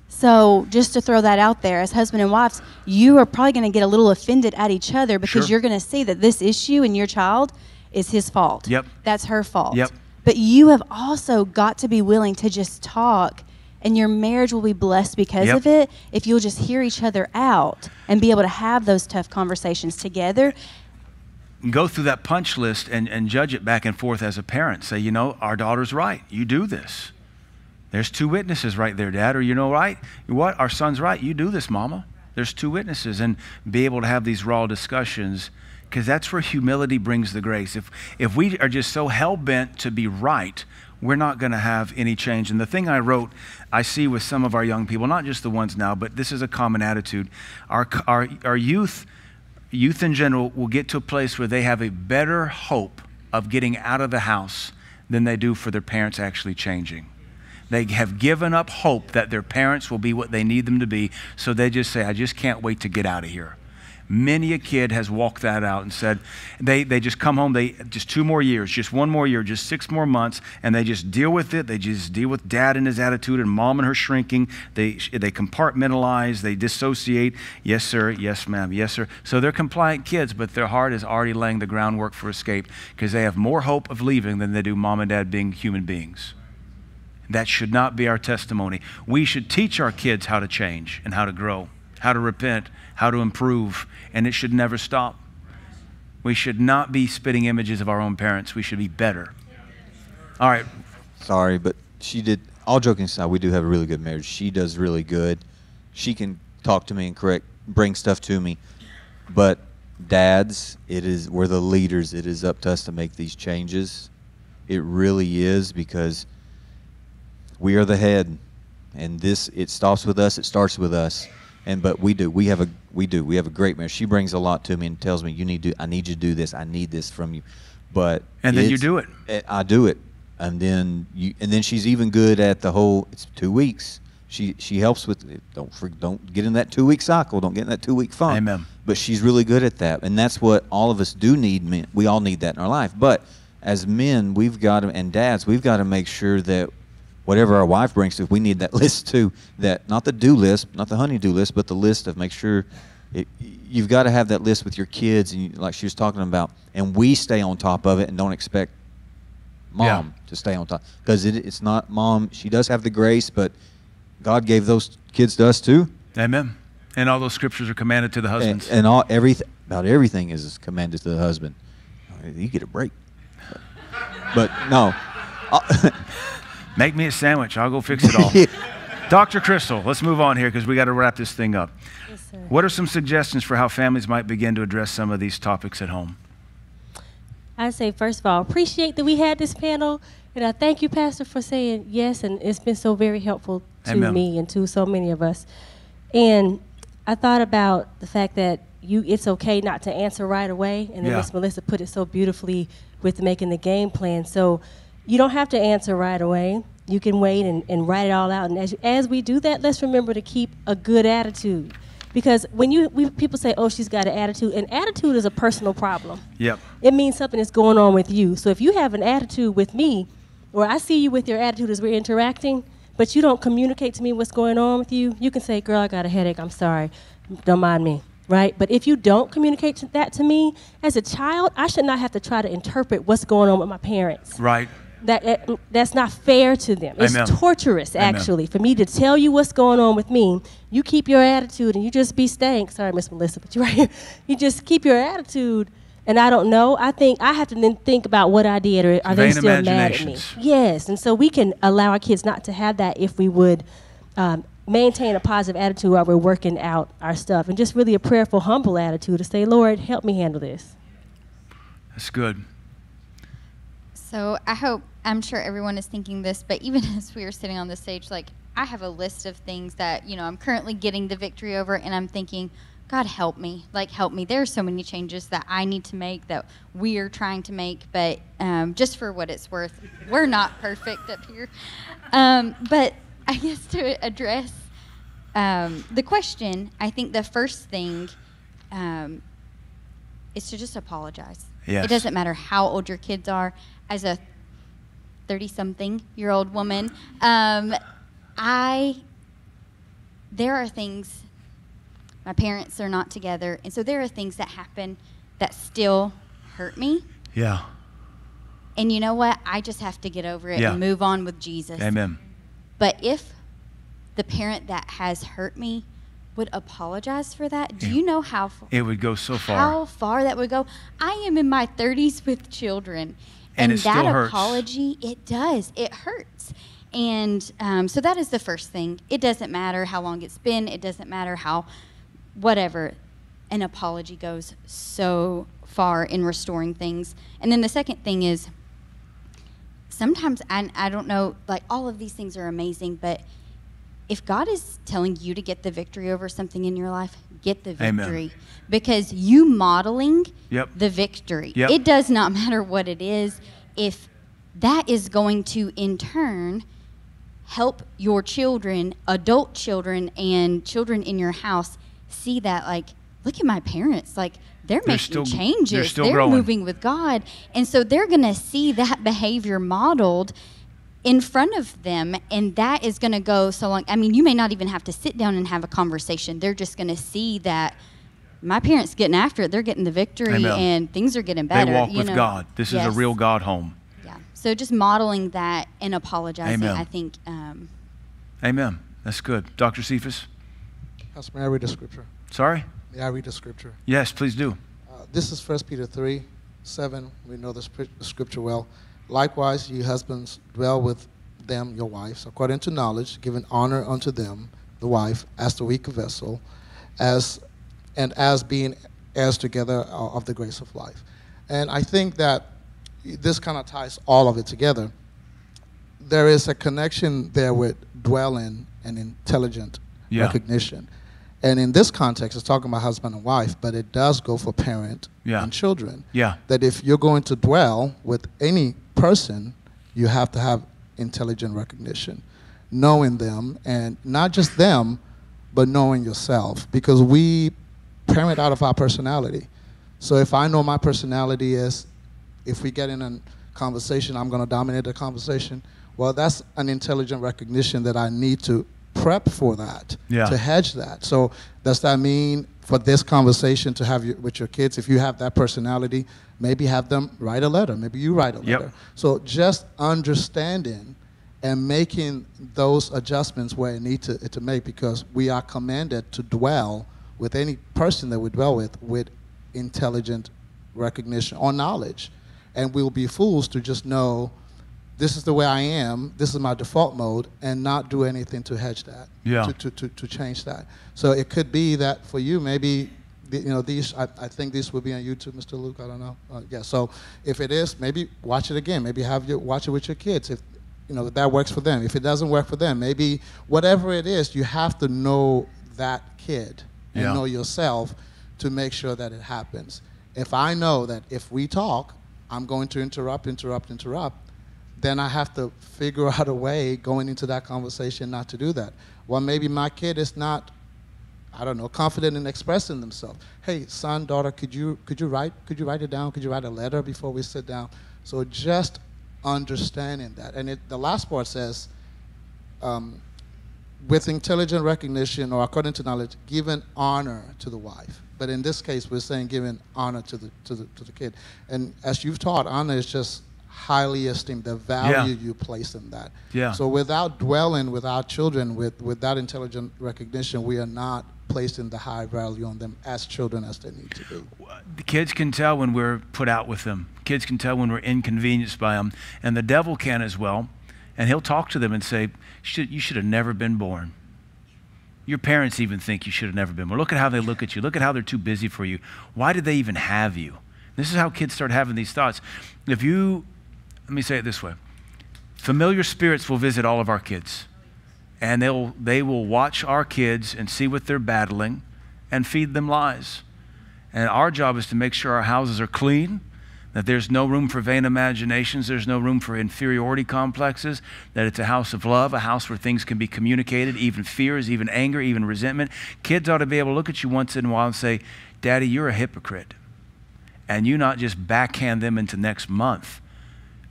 So, just to throw that out there, as husband and wives, you are probably going to get a little offended at each other because Sure. you're going to see that this issue in your child is his fault. Yep. That's her fault. Yep. But you have also got to be willing to just talk, and your marriage will be blessed because Yep. of it if you'll just hear each other out and be able to have those tough conversations together. go through that punch list and, and judge it back and forth as a parent. Say, you know, our daughter's right. You do this. There's two witnesses right there, Dad. Or you know, right? What? Our son's right. You do this, Mama. There's two witnesses, and be able to have these raw discussions, because that's where humility brings the grace. If if we are just so hell bent to be right, we're not going to have any change. And the thing I wrote, I see with some of our young people, not just the ones now, but this is a common attitude. Our our our youth youth in general will get to a place where they have a better hope of getting out of the house than they do for their parents actually changing. They have given up hope that their parents will be what they need them to be, so they just say, I just can't wait to get out of here. Many a kid has walked that out and said, they, they just come home, they just two more years, just one more year, just six more months, and they just deal with it. They just deal with dad and his attitude and mom and her shrinking. They, they compartmentalize, they dissociate. Yes, sir, yes, ma'am, yes, sir. So they're compliant kids, but their heart is already laying the groundwork for escape because they have more hope of leaving than they do mom and dad being human beings. That should not be our testimony. We should teach our kids how to change and how to grow, how to repent, how to improve, and it should never stop. We should not be spitting images of our own parents. We should be better. All right. Sorry, but she did. All joking aside, we do have a really good marriage. She does really good. She can talk to me and correct, bring stuff to me. But dads, it is we're the leaders. It is up to us to make these changes. It really is because we are the head, and this it stops with us. It starts with us. And but we do. We have a we do. We have a great marriage. She brings a lot to me and tells me, "You need to. I need you to do this. I need this from you." But And then you do it. eh, I do it, and then you, and then she's even good at the whole. It's two weeks. She she helps with. it. Don't for, don't get in that two week cycle. Don't get in that two week funk. Amen. But she's really good at that, and that's what all of us do need. Men, we all need that in our life. But as men, we've got to, and dads, we've got to make sure that whatever our wife brings to, us, we need that list too. That not the do list, not the honey do list, but the list of make sure it, you've got to have that list with your kids, and you, like she was talking about, and we stay on top of it and don't expect mom yeah. to stay on top because it, it's not mom. She does have the grace, but God gave those kids to us too. Amen. And all those scriptures are commanded to the husbands. And, and all everything about everything is commanded to the husband. You get a break, but, but no. Uh, Make me a sandwich. I'll go fix it all. Dr. Crystal, let's move on here because we got to wrap this thing up. Yes, what are some suggestions for how families might begin to address some of these topics at home? I say, first of all, appreciate that we had this panel. And I thank you, Pastor, for saying yes. And it's been so very helpful to Amen. me and to so many of us. And I thought about the fact that you it's okay not to answer right away. And then yeah. Miss Melissa put it so beautifully with making the game plan. So you don't have to answer right away. You can wait and, and write it all out. And as, as we do that, let's remember to keep a good attitude. Because when you we, people say, "Oh, she's got an attitude," an attitude is a personal problem. Yep. It means something is going on with you. So if you have an attitude with me, or I see you with your attitude as we're interacting, but you don't communicate to me what's going on with you, you can say, "Girl, I got a headache. I'm sorry. Don't mind me." Right? But if you don't communicate that to me as a child, I should not have to try to interpret what's going on with my parents. Right that uh, that's not fair to them. It's Amen. torturous, actually, Amen. for me to tell you what's going on with me. You keep your attitude, and you just be staying. Sorry, Miss Melissa, but you right here. You just keep your attitude, and I don't know. I think I have to then think about what I did, or are they still mad at me? Yes, and so we can allow our kids not to have that if we would. Um, maintain a positive attitude while we're working out our stuff and just really a prayerful humble attitude to say lord help me handle this that's good so I hope, I'm sure everyone is thinking this, but even as we are sitting on the stage, like I have a list of things that, you know, I'm currently getting the victory over, and I'm thinking, God help me, like help me. There are so many changes that I need to make that we are trying to make, but um, just for what it's worth, we're not perfect up here. Um, but I guess to address um, the question, I think the first thing um, is to just apologize. Yes. It doesn't matter how old your kids are as a 30 something year old woman, um, I, there are things, my parents are not together, and so there are things that happen that still hurt me. Yeah. And you know what? I just have to get over it yeah. and move on with Jesus. Amen. But if the parent that has hurt me would apologize for that, do you know how far, it would go so far? How far that would go? I am in my 30s with children, and, and that apology, it does. It hurts. And um, so that is the first thing. It doesn't matter how long it's been, it doesn't matter how, whatever. An apology goes so far in restoring things. And then the second thing is sometimes, I, I don't know, like all of these things are amazing, but if God is telling you to get the victory over something in your life, get the victory. Amen. Because you modeling yep. the victory, yep. it does not matter what it is, if that is going to in turn help your children, adult children, and children in your house see that, like, look at my parents. Like, they're, they're making still, changes. They're, they're moving with God. And so they're going to see that behavior modeled in front of them and that is going to go so long i mean you may not even have to sit down and have a conversation they're just going to see that my parents getting after it they're getting the victory Amen. and things are getting better they walk you with know? god this yes. is a real god home yeah so just modeling that and apologizing Amen. i think um, Amen. That's good. Dr. Cephas? Pastor, may I read the scripture? Sorry? May I read the scripture? Yes, please do. Uh, this is 1 Peter 3 7. We know the scripture well. Likewise, ye husbands, dwell with them, your wives, according to knowledge, giving honor unto them, the wife, as the weaker vessel, as and as being heirs together of the grace of life. And I think that this kind of ties all of it together. There is a connection there with dwelling and intelligent yeah. recognition. And in this context, it's talking about husband and wife, but it does go for parent yeah. and children. Yeah. That if you're going to dwell with any person, you have to have intelligent recognition, knowing them, and not just them, but knowing yourself. Because we parent out of our personality. So if I know my personality is, if we get in a conversation, I'm going to dominate the conversation. Well, that's an intelligent recognition that I need to prep for that, yeah. to hedge that. So does that mean for this conversation to have you, with your kids, if you have that personality, maybe have them write a letter. Maybe you write a letter. Yep. So just understanding and making those adjustments where it need to, to make because we are commanded to dwell with any person that we dwell with with intelligent recognition or knowledge. And we'll be fools to just know this is the way I am, this is my default mode, and not do anything to hedge that, yeah. to, to, to, to change that. So it could be that for you, maybe, you know, these, I, I think these will be on YouTube, Mr. Luke, I don't know. Uh, yeah, so if it is, maybe watch it again. Maybe have you watch it with your kids if, you know, that works for them. If it doesn't work for them, maybe whatever it is, you have to know that kid and yeah. know yourself to make sure that it happens. If I know that if we talk, I'm going to interrupt, interrupt, interrupt, then I have to figure out a way going into that conversation not to do that. Well, maybe my kid is not, I don't know, confident in expressing themselves. Hey, son, daughter, could you could you write could you write it down? Could you write a letter before we sit down? So just understanding that, and it, the last part says, um, with intelligent recognition or according to knowledge, giving honor to the wife. But in this case, we're saying giving honor to the to the to the kid. And as you've taught, honor is just highly esteem, the value yeah. you place in that. Yeah. So without dwelling with our children with, with that intelligent recognition, we are not placing the high value on them as children as they need to be. The kids can tell when we're put out with them. Kids can tell when we're inconvenienced by them. And the devil can as well. And he'll talk to them and say, Should you should have never been born. Your parents even think you should have never been born. Look at how they look at you. Look at how they're too busy for you. Why did they even have you? This is how kids start having these thoughts. If you let me say it this way. Familiar spirits will visit all of our kids and they'll they will watch our kids and see what they're battling and feed them lies. And our job is to make sure our houses are clean that there's no room for vain imaginations there's no room for inferiority complexes that it's a house of love a house where things can be communicated even fears even anger even resentment. Kids ought to be able to look at you once in a while and say daddy you're a hypocrite. And you not just backhand them into next month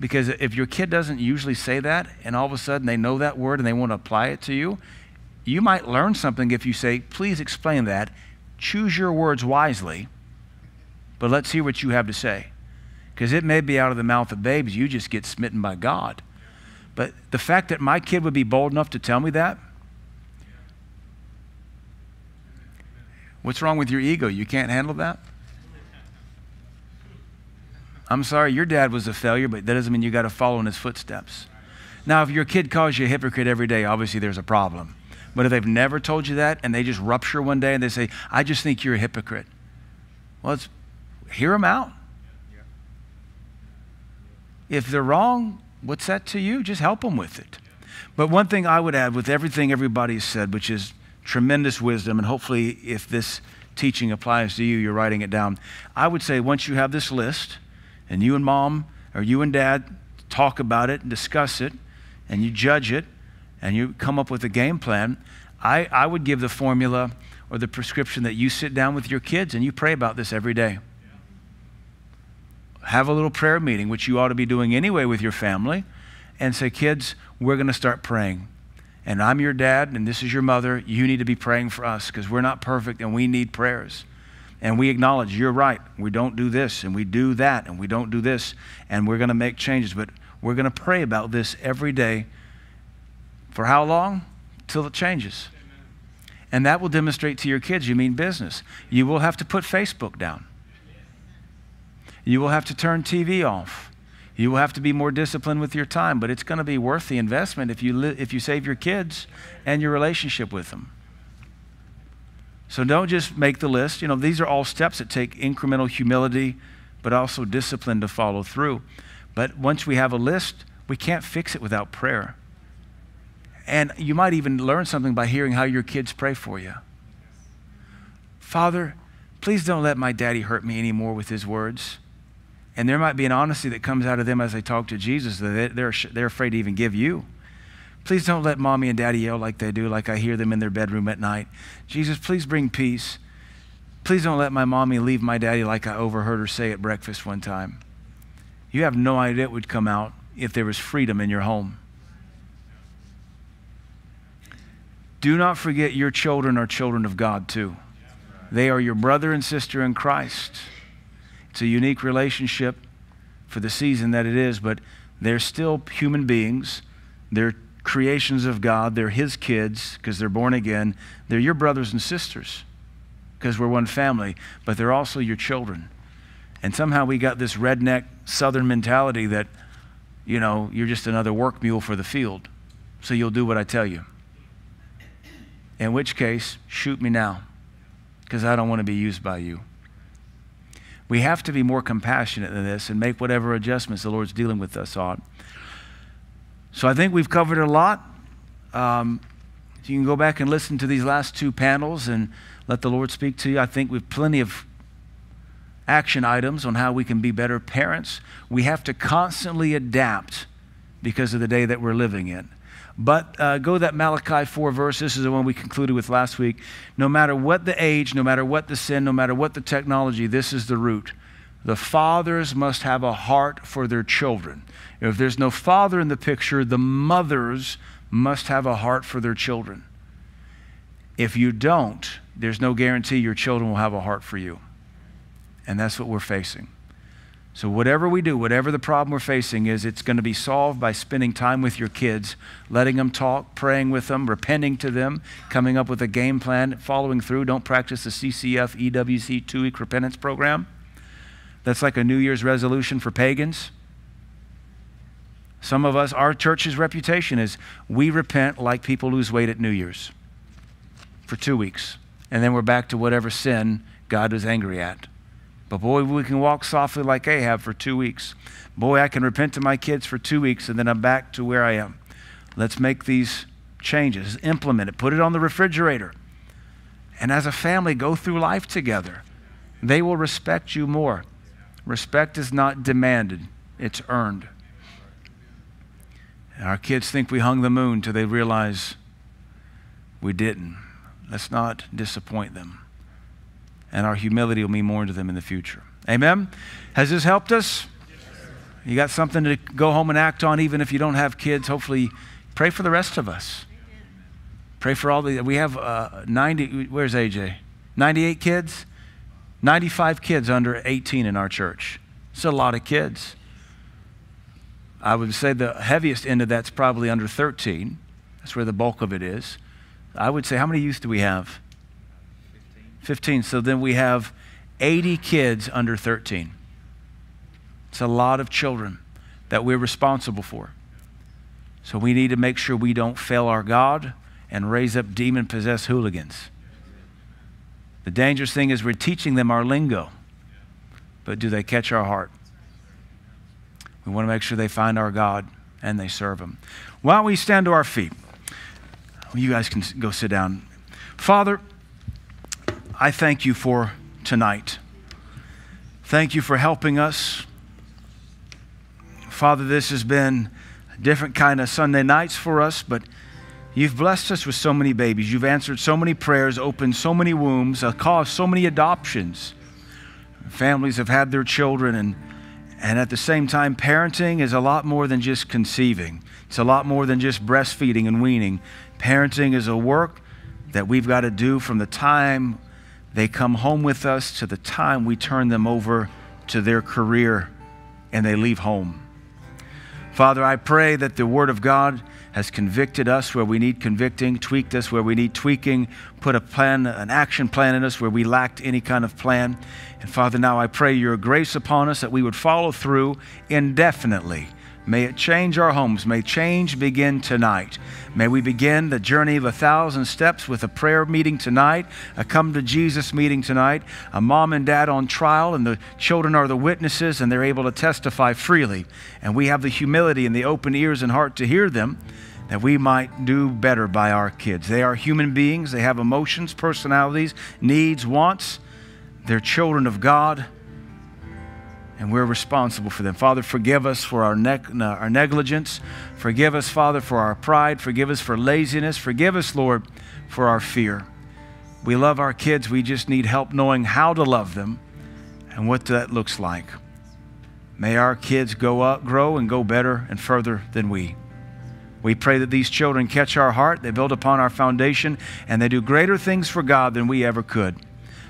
because if your kid doesn't usually say that and all of a sudden they know that word and they want to apply it to you, you might learn something if you say, please explain that. Choose your words wisely, but let's hear what you have to say. Because it may be out of the mouth of babes, you just get smitten by God. But the fact that my kid would be bold enough to tell me that, what's wrong with your ego? You can't handle that? I'm sorry, your dad was a failure, but that doesn't mean you got to follow in his footsteps. Now, if your kid calls you a hypocrite every day, obviously there's a problem. But if they've never told you that and they just rupture one day and they say, I just think you're a hypocrite, well, it's, hear them out. If they're wrong, what's that to you? Just help them with it. But one thing I would add with everything everybody said, which is tremendous wisdom, and hopefully if this teaching applies to you, you're writing it down. I would say once you have this list, and you and mom or you and dad talk about it and discuss it and you judge it and you come up with a game plan, I, I would give the formula or the prescription that you sit down with your kids and you pray about this every day. Have a little prayer meeting, which you ought to be doing anyway with your family, and say, kids, we're going to start praying. And I'm your dad, and this is your mother. You need to be praying for us because we're not perfect and we need prayers and we acknowledge you're right. We don't do this and we do that and we don't do this and we're going to make changes, but we're going to pray about this every day. For how long? Till it changes. And that will demonstrate to your kids you mean business. You will have to put Facebook down. You will have to turn TV off. You will have to be more disciplined with your time, but it's going to be worth the investment if you, if you save your kids and your relationship with them. So don't just make the list. You know, these are all steps that take incremental humility, but also discipline to follow through. But once we have a list, we can't fix it without prayer. And you might even learn something by hearing how your kids pray for you. Father, please don't let my daddy hurt me anymore with his words. And there might be an honesty that comes out of them as they talk to Jesus that they're, they're afraid to even give you. Please don't let mommy and daddy yell like they do, like I hear them in their bedroom at night. Jesus, please bring peace. Please don't let my mommy leave my daddy like I overheard her say at breakfast one time. You have no idea what would come out if there was freedom in your home. do not forget your children are children of God too. They are your brother and sister in Christ. It's a unique relationship for the season that it is, but they're still human beings. They're creations of God. They're His kids because they're born again. They're your brothers and sisters because we're one family, but they're also your children. And somehow we got this redneck southern mentality that, you know, you're just another work mule for the field. So you'll do what I tell you. In which case, shoot me now because I don't want to be used by you. We have to be more compassionate than this and make whatever adjustments the Lord's dealing with us on. So I think we've covered a lot. Um, you can go back and listen to these last two panels and let the Lord speak to you. I think we've plenty of action items on how we can be better parents. We have to constantly adapt because of the day that we're living in. But uh, go that Malachi 4 verse. This is the one we concluded with last week. No matter what the age, no matter what the sin, no matter what the technology, this is the root. The fathers must have a heart for their children. If there's no father in the picture, the mothers must have a heart for their children. If you don't, there's no guarantee your children will have a heart for you. And that's what we're facing. So, whatever we do, whatever the problem we're facing is, it's going to be solved by spending time with your kids, letting them talk, praying with them, repenting to them, coming up with a game plan, following through. Don't practice the CCF EWC two week repentance program. That's like a New Year's resolution for pagans. Some of us, our church's reputation is we repent like people lose weight at New Year's for two weeks. And then we're back to whatever sin God was angry at. But boy, we can walk softly like Ahab for two weeks. Boy, I can repent to my kids for two weeks and then I'm back to where I am. Let's make these changes, implement it, put it on the refrigerator. And as a family, go through life together. They will respect you more. Respect is not demanded, it's earned. And our kids think we hung the moon till they realize we didn't. Let's not disappoint them and our humility will mean more to them in the future. Amen? Has this helped us? You got something to go home and act on, even if you don't have kids. Hopefully, pray for the rest of us. Pray for all the. We have uh, 90. Where's AJ? 98 kids? 95 kids under 18 in our church. It's a lot of kids. I would say the heaviest end of that's probably under 13. That's where the bulk of it is. I would say, how many youth do we have? 15. So then we have 80 kids under 13. It's a lot of children that we're responsible for. So we need to make sure we don't fail our God and raise up demon possessed hooligans. The dangerous thing is we're teaching them our lingo, but do they catch our heart? We want to make sure they find our God and they serve Him. Why don't we stand to our feet? You guys can go sit down. Father, I thank you for tonight. Thank you for helping us. Father, this has been a different kind of Sunday nights for us, but you've blessed us with so many babies. You've answered so many prayers, opened so many wombs, uh, caused so many adoptions. Families have had their children, and, and at the same time, parenting is a lot more than just conceiving. It's a lot more than just breastfeeding and weaning. Parenting is a work that we've got to do from the time they come home with us to the time we turn them over to their career and they leave home. Father, I pray that the Word of God has convicted us where we need convicting, tweaked us where we need tweaking, put a plan, an action plan in us where we lacked any kind of plan. And Father, now I pray your grace upon us that we would follow through indefinitely May it change our homes. May change begin tonight. May we begin the journey of a thousand steps with a prayer meeting tonight, a come to Jesus meeting tonight, a mom and dad on trial, and the children are the witnesses and they're able to testify freely. And we have the humility and the open ears and heart to hear them that we might do better by our kids. They are human beings, they have emotions, personalities, needs, wants. They're children of God and we're responsible for them. Father, forgive us for our, ne- uh, our negligence. Forgive us, Father, for our pride. Forgive us for laziness. Forgive us, Lord, for our fear. We love our kids. We just need help knowing how to love them and what that looks like. May our kids go up, grow and go better and further than we. We pray that these children catch our heart, they build upon our foundation, and they do greater things for God than we ever could.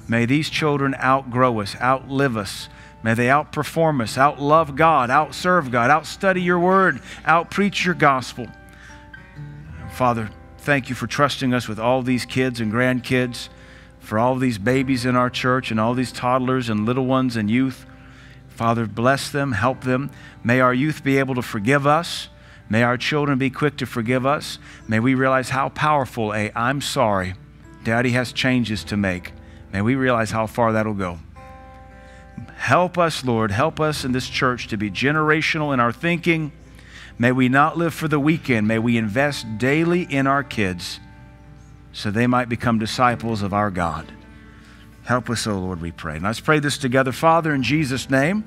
May these children outgrow us, outlive us. May they outperform us, outlove God, outserve God, outstudy your word, outpreach your gospel. Father, thank you for trusting us with all these kids and grandkids, for all these babies in our church and all these toddlers and little ones and youth. Father, bless them, help them. May our youth be able to forgive us. May our children be quick to forgive us. May we realize how powerful a I'm sorry. Daddy has changes to make. May we realize how far that'll go. Help us, Lord. Help us in this church to be generational in our thinking. May we not live for the weekend. May we invest daily in our kids so they might become disciples of our God. Help us, O oh Lord, we pray. And let's pray this together. Father, in Jesus' name,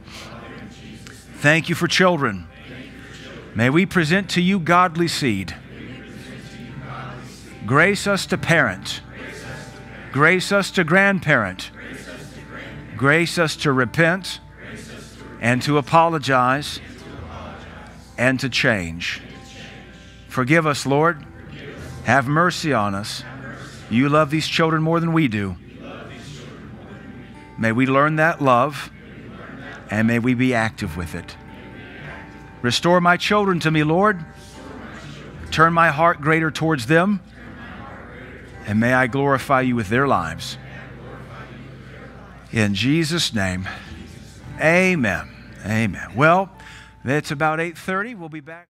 thank you for children. May we present to you godly seed. Grace us to parent. Grace us to grandparent. Grace us to repent and to apologize and to change. Forgive us, Lord. Have mercy on us. You love these children more than we do. May we learn that love and may we be active with it. Restore my children to me, Lord. Turn my heart greater towards them. And may I glorify you with their lives. In Jesus' name, amen. Amen. Well, it's about 8:30. We'll be back.